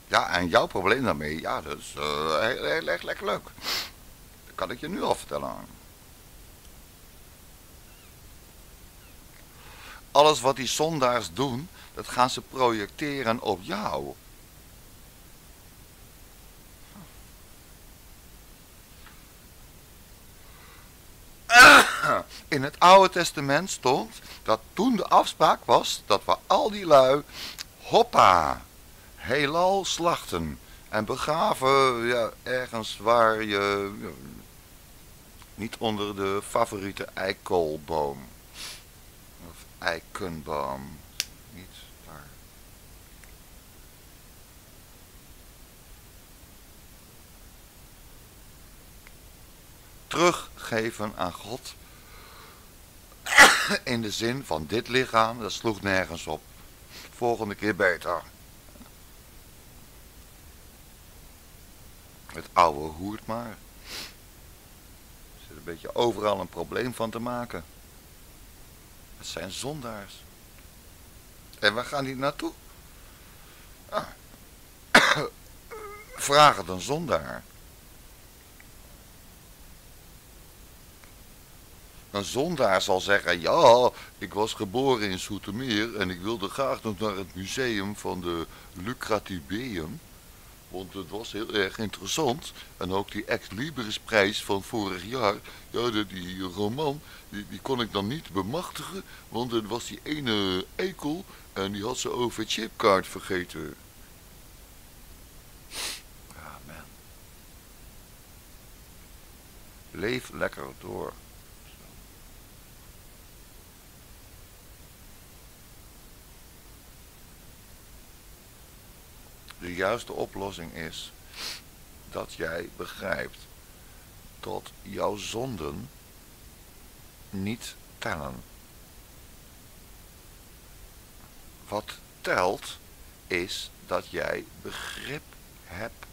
Ja, en jouw probleem daarmee, ja, dat is uh, heel, heel lekker leuk. Dat kan ik je nu al vertellen. Alles wat die zondaars doen, dat gaan ze projecteren op jou. In het Oude Testament stond dat toen de afspraak was dat we al die lui, hoppa, heelal slachten en begraven ja, ergens waar je niet onder de favoriete eikelboom of eikenboom teruggeven aan God in de zin van dit lichaam dat sloeg nergens op. Volgende keer beter Het oude hoert maar. Er zit een beetje overal een probleem van te maken. Het zijn zondaars. En waar gaan die naartoe? Ah. Een zondaar. Een zondaar zal zeggen, ja, ik was geboren in Soetermeer en ik wilde graag nog naar het museum van de Lucratibeum. Want het was heel erg interessant. En ook die Ex Libris prijs van vorig jaar. Ja, die roman, die, die kon ik dan niet bemachtigen. Want er was die ene ekel en die had ze over chipkaart vergeten. Ja, man. Leef lekker door. De juiste oplossing is dat jij begrijpt dat jouw zonden niet tellen. Wat telt is dat jij begrip hebt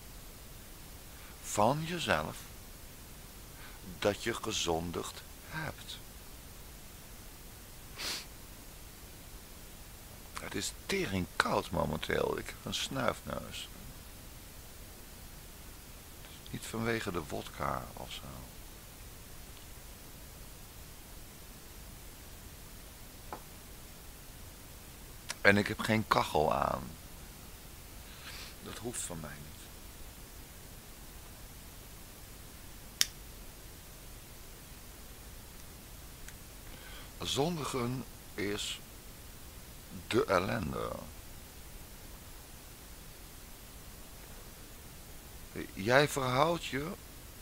van jezelf dat je gezondigd hebt. Het is tering koud momenteel. Ik heb een snuifneus. Niet vanwege de wodka of zo. En ik heb geen kachel aan. Dat hoeft van mij niet. Zondigen is de ellende. Jij verhoudt je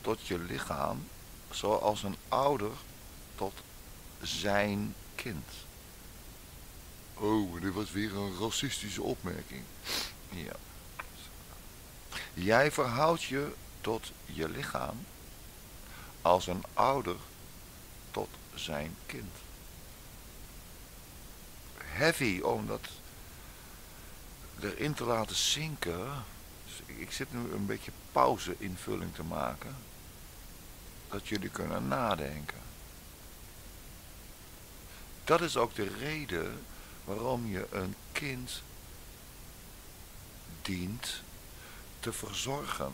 tot je lichaam zoals een ouder tot zijn kind. Oh, dit was weer een racistische opmerking. Ja. Jij verhoudt je tot je lichaam als een ouder tot zijn kind. Heavy om dat erin te laten zinken. Dus ik zit nu een beetje pauze-invulling te maken. Dat jullie kunnen nadenken. Dat is ook de reden waarom je een kind dient te verzorgen.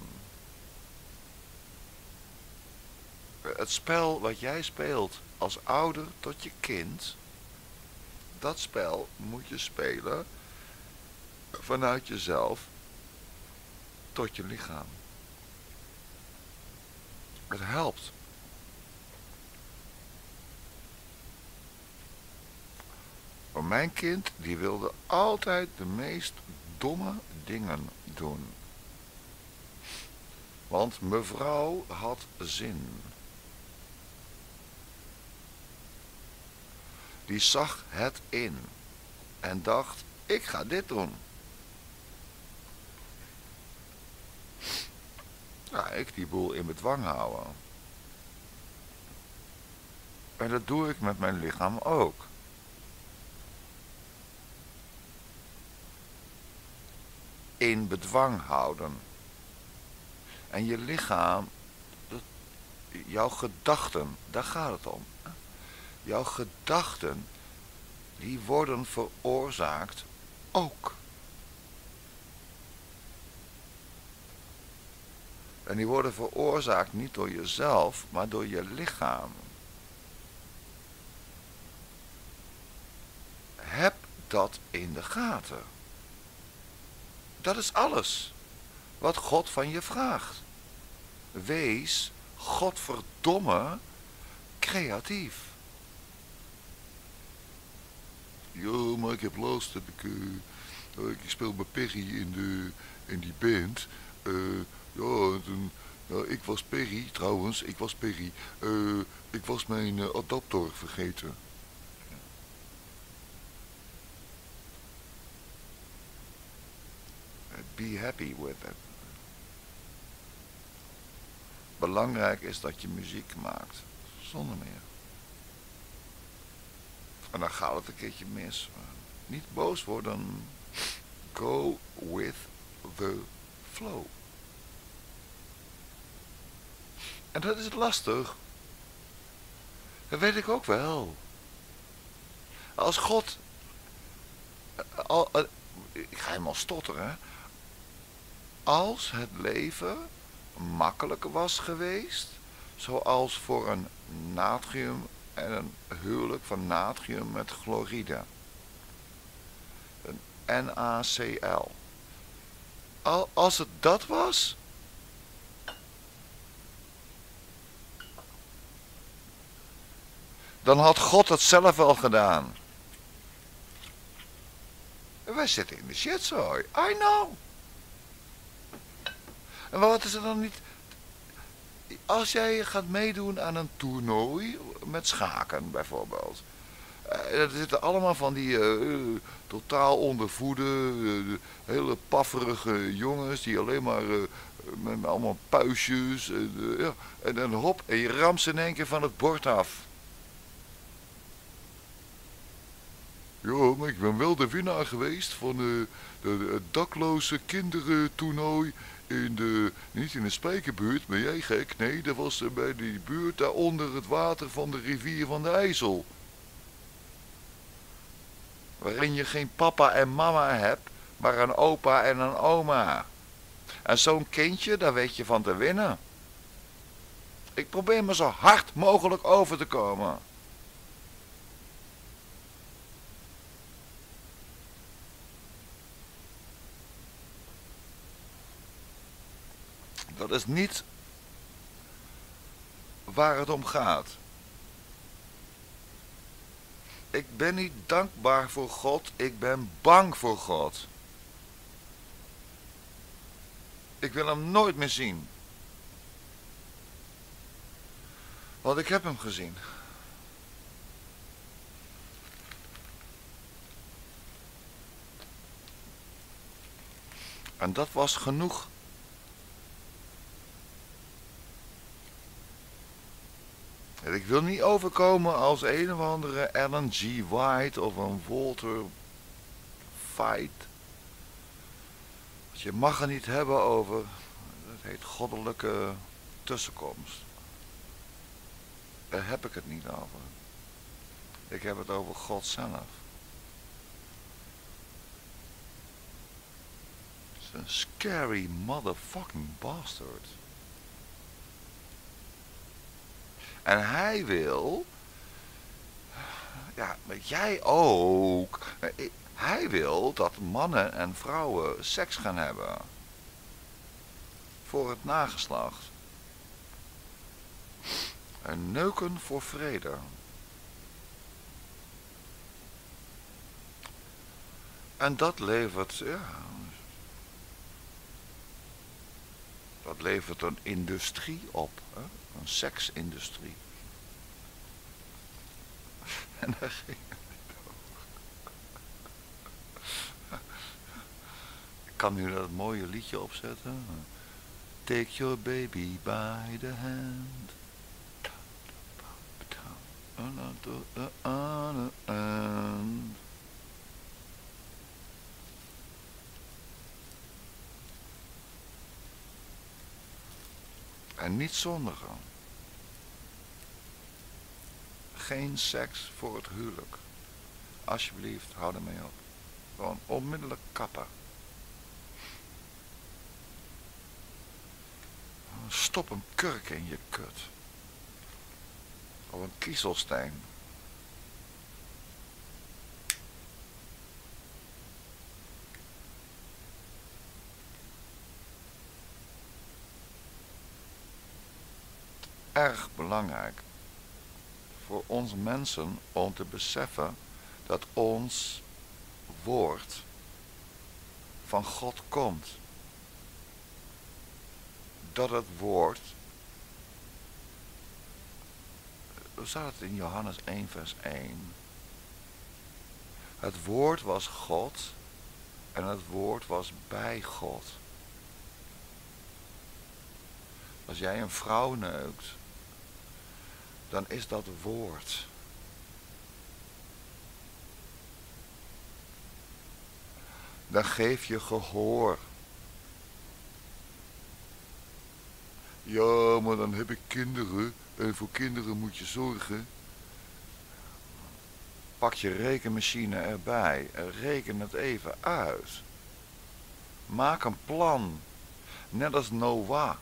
Het spel wat jij speelt als ouder tot je kind, dat spel moet je spelen vanuit jezelf tot je lichaam. Het helpt. Mijn kind, die wilde altijd de meest domme dingen doen. Want mevrouw had zin. Die zag het in en dacht, ik ga dit doen. Ja, ik die boel in bedwang houden. En dat doe ik met mijn lichaam ook. In bedwang houden. En je lichaam, jouw gedachten, daar gaat het om. Jouw gedachten, die worden veroorzaakt ook. En die worden veroorzaakt niet door jezelf, maar door je lichaam. Heb dat in de gaten. Dat is alles wat God van je vraagt. Wees, godverdomme, creatief. Ja, maar ik heb last ik, uh, ik speel bij Perry in, de, in die band. Uh, ja, ik was Perry, trouwens, ik was Perry. Ik was mijn adapter vergeten. Be happy with it. Belangrijk is dat je muziek maakt. Zonder meer. En dan gaat het een keertje mis. Niet boos worden. Go with the flow. En dat is lastig. Dat weet ik ook wel. Als God... Al, ik ga helemaal stotteren. Als het leven makkelijker was geweest, zoals voor een natrium en een huwelijk van natrium met chloride. Een NaCl. Al, als het dat was, dan had God het zelf wel gedaan. wij zitten in de shit zo. I know. En wat is er dan niet... Als jij gaat meedoen aan een toernooi met schaken bijvoorbeeld. Er zitten allemaal van die uh, totaal ondervoede, uh, hele pafferige jongens die alleen maar met allemaal puistjes. ja, en dan hop, en je ramt ze in één keer van het bord af. Ja, maar ik ben wel de winnaar geweest van het dakloze kinderentoernooi in de, niet in de Spijkerbuurt, maar jij gek, nee, dat was bij die buurt daaronder het water van de rivier van de IJssel. Waarin je geen papa en mama hebt, maar een opa en een oma. En zo'n kindje, daar weet je van te winnen. Ik probeer me zo hard mogelijk over te komen. Dat is niet waar het om gaat. Ik ben niet dankbaar voor God, ik ben bang voor God. Ik wil hem nooit meer zien. Want ik heb hem gezien. En dat was genoeg. Ik wil niet overkomen als een of andere Ellen G. White of een Walter Fight. Je mag er niet hebben over, dat heet goddelijke tussenkomst. Daar heb ik het niet over. Ik heb het over God zelf. Het is een scary motherfucking bastard. En hij wil, ja, weet jij ook, hij wil dat mannen en vrouwen seks gaan hebben. Voor het nageslacht. En neuken voor vrede. En dat levert, ja, dat levert een industrie op, hè? Een seksindustrie. En daar ging Ik kan nu dat mooie liedje opzetten. Take your baby by the hand. En niet zondigen. Geen seks voor het huwelijk. Alsjeblieft, hou ermee op. Gewoon onmiddellijk kappen. Stop een kurk in je kut. Of een kiezelsteen. Erg belangrijk voor ons mensen om te beseffen dat ons woord van God komt. Dat het woord hoe staat het in Johannes 1 vers 1? Het woord was God en het woord was bij God. Als jij een vrouw neukt, dan is dat woord. Dan geef je gehoor. Ja, maar dan heb ik kinderen. En voor kinderen moet je zorgen. Pak je rekenmachine erbij en reken het even uit. Maak een plan. Net als Noah.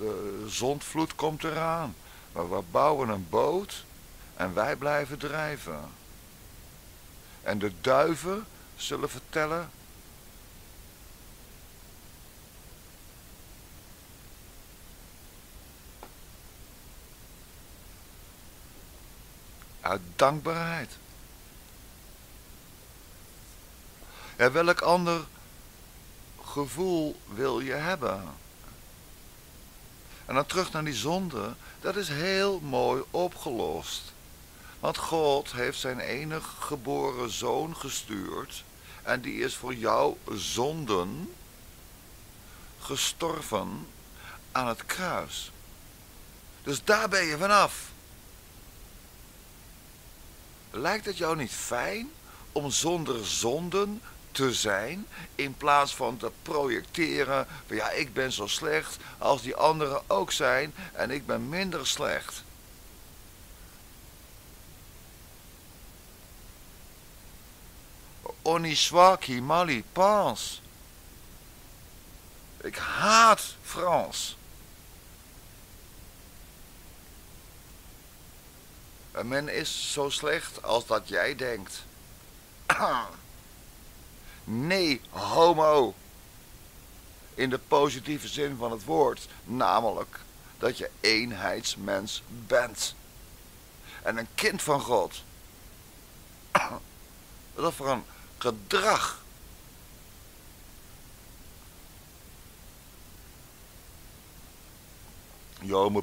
De zondvloed komt eraan. Maar we bouwen een boot en wij blijven drijven. En de duiven zullen vertellen Uit dankbaarheid. En welk ander gevoel wil je hebben? En dan terug naar die zonde, dat is heel mooi opgelost. Want God heeft zijn enig geboren zoon gestuurd en die is voor jouw zonden gestorven aan het kruis. Dus daar ben je vanaf. Lijkt het jou niet fijn om zonder zonden te zijn. In plaats van te projecteren. Van ja, ik ben zo slecht als die anderen ook zijn. En ik ben minder slecht. Oniswaki Mali Pans. Ik haat Frans. En men is zo slecht als dat jij denkt. Nee, homo. In de positieve zin van het woord. Namelijk dat je eenheidsmens bent. En een kind van God. Wat voor een gedrag. Ja, maar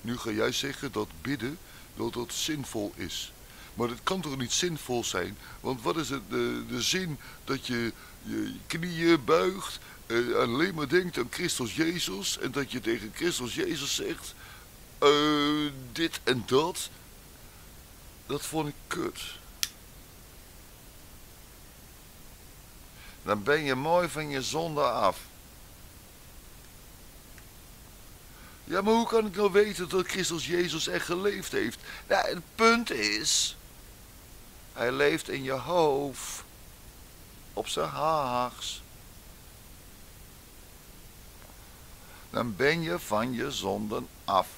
nu ga jij zeggen dat bidden, dat dat zinvol is. Maar het kan toch niet zinvol zijn? Want wat is het, de, de zin dat je je knieën buigt en alleen maar denkt aan Christus Jezus en dat je tegen Christus Jezus zegt, uh, dit en dat, dat vond ik kut. Dan ben je mooi van je zonde af. Ja, maar hoe kan ik nou weten dat Christus Jezus echt geleefd heeft? Nou, het punt is, hij leeft in je hoofd. Op zijn haags. Dan ben je van je zonden af.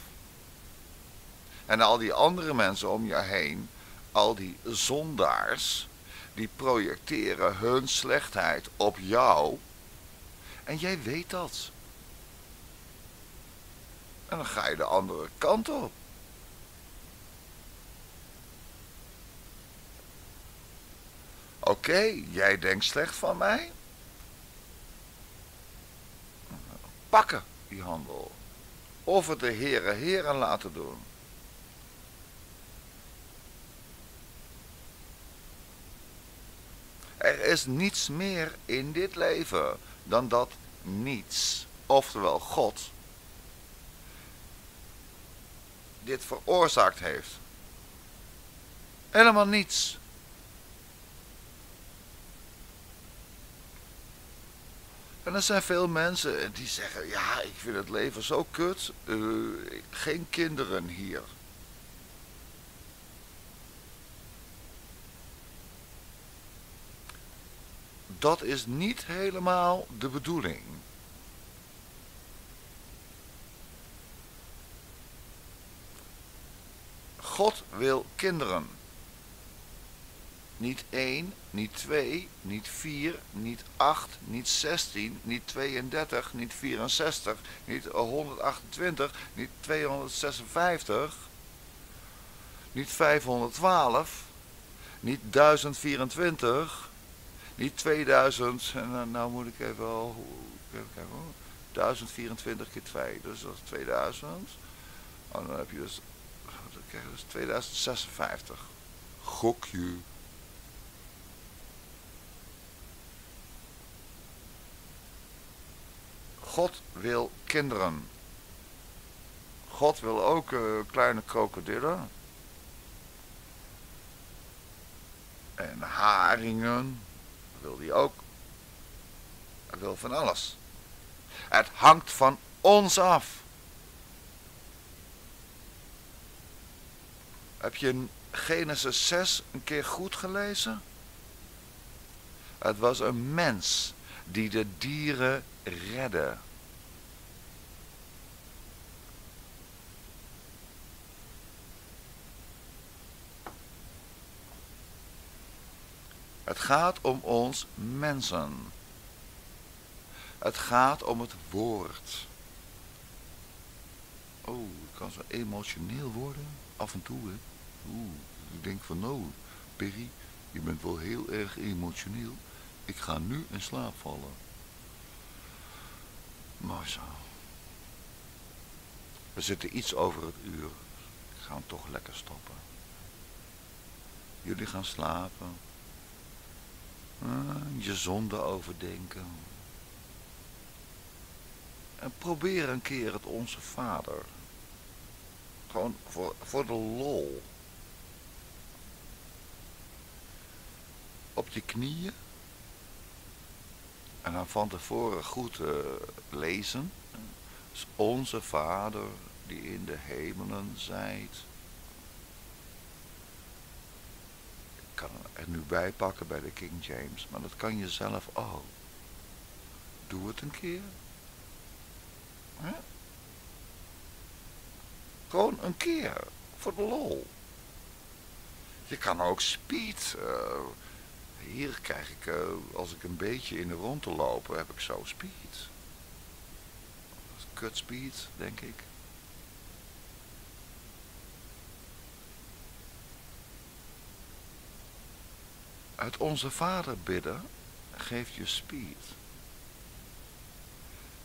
En al die andere mensen om je heen, al die zondaars, die projecteren hun slechtheid op jou. En jij weet dat. En dan ga je de andere kant op. Oké, jij denkt slecht van mij? Pakken die handel. Of het de heren heren laten doen. Er is niets meer in dit leven dan dat niets, oftewel God, dit veroorzaakt heeft. Helemaal niets. En er zijn veel mensen die zeggen, ja, ik vind het leven zo kut, uh, geen kinderen hier. Dat is niet helemaal de bedoeling. God wil kinderen. Niet één, niet twee, niet vier, niet acht, niet zestien, niet 32, niet 64, niet 128, niet 256, niet 512, niet 1024, niet 2000, en nou, nou moet ik even kijken hoor, 1024 keer 2, dus dat is 2000. Oh, dan heb je dus, dan krijg je dus 2056. Gokje. God wil kinderen. God wil ook uh, kleine krokodillen. En haringen. wil hij ook. Hij wil van alles. Het hangt van ons af. Heb je Genesis 6 een keer goed gelezen? Het was een mens die de dieren redde. Het gaat om ons mensen. Het gaat om het woord. Oh, ik kan zo emotioneel worden. Af en toe, hè. Oeh, ik denk van nou, Perry, je bent wel heel erg emotioneel. Ik ga nu in slaap vallen. Mooi zo. We zitten iets over het uur. Ik ga hem toch lekker stoppen. Jullie gaan slapen. Ah, je zonde overdenken. En probeer een keer het Onze Vader. Gewoon voor, voor de lol. Op je knieën. En dan van tevoren goed uh, lezen. Dus onze Vader die in de hemelen zijt. Kan er nu bij pakken bij de King James, maar dat kan je zelf ook. Doe het een keer. Gewoon een keer, voor de lol. Je kan ook speed. eh, hier krijg ik, eh, als ik een beetje in de rondte loop, heb ik zo speed. Cut speed, denk ik. Uit onze vader bidden geeft je speed.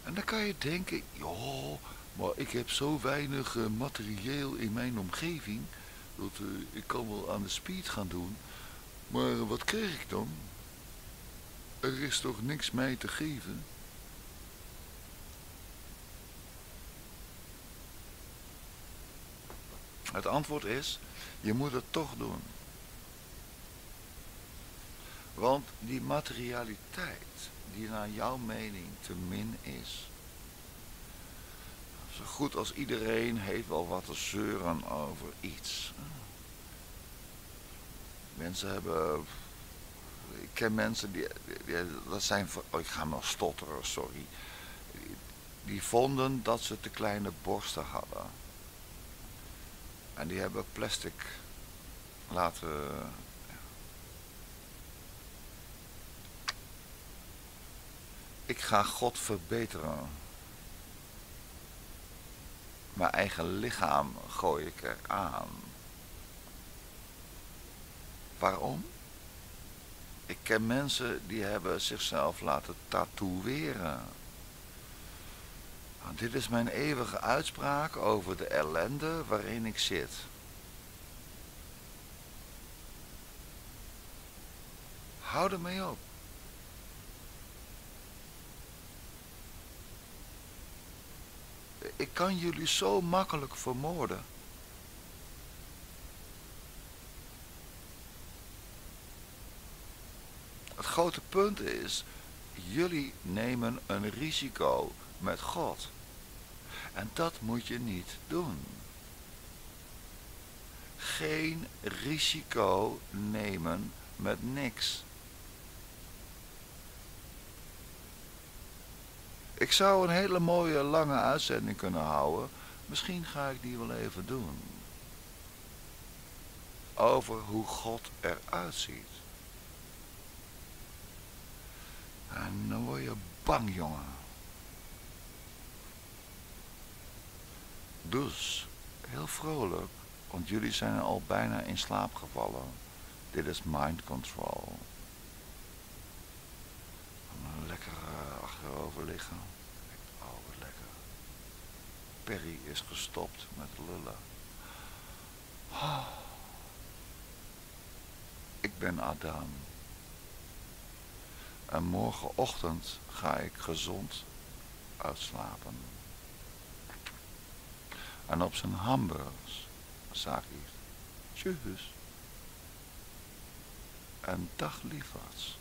En dan kan je denken, joh, maar ik heb zo weinig eh, materieel in mijn omgeving, dat eh, ik kan wel aan de speed gaan doen. Maar wat krijg ik dan? Er is toch niks mij te geven? Het antwoord is, je moet het toch doen. Want die materialiteit, die naar jouw mening te min is. Zo goed als iedereen heeft wel wat te zeuren over iets. Mensen hebben... Ik ken mensen die... dat zijn... Oh, ik ga nog stotteren, sorry. Die vonden dat ze te kleine borsten hadden. En die hebben plastic laten Ik ga God verbeteren. Mijn eigen lichaam gooi ik er aan. Waarom? Ik ken mensen die hebben zichzelf laten tatoeëren. Nou, dit is mijn eeuwige uitspraak over de ellende waarin ik zit. Hou ermee op. ik kan jullie zo makkelijk vermoorden. Het grote punt is, jullie nemen een risico met God. En dat moet je niet doen. Geen risico nemen met niks. Ik zou een hele mooie lange uitzending kunnen houden. Misschien ga ik die wel even doen. Over hoe God eruit ziet. En dan word je bang, jongen. Dus, heel vrolijk, want jullie zijn al bijna in slaap gevallen. Dit is mind control. Lekker uh, achterover liggen. Oh, wat lekker. Perry is gestopt met lullen. Ik ben Adam. En morgenochtend ga ik gezond uitslapen. En op zijn hamburgers zag ik, tjus. En dag lieverds.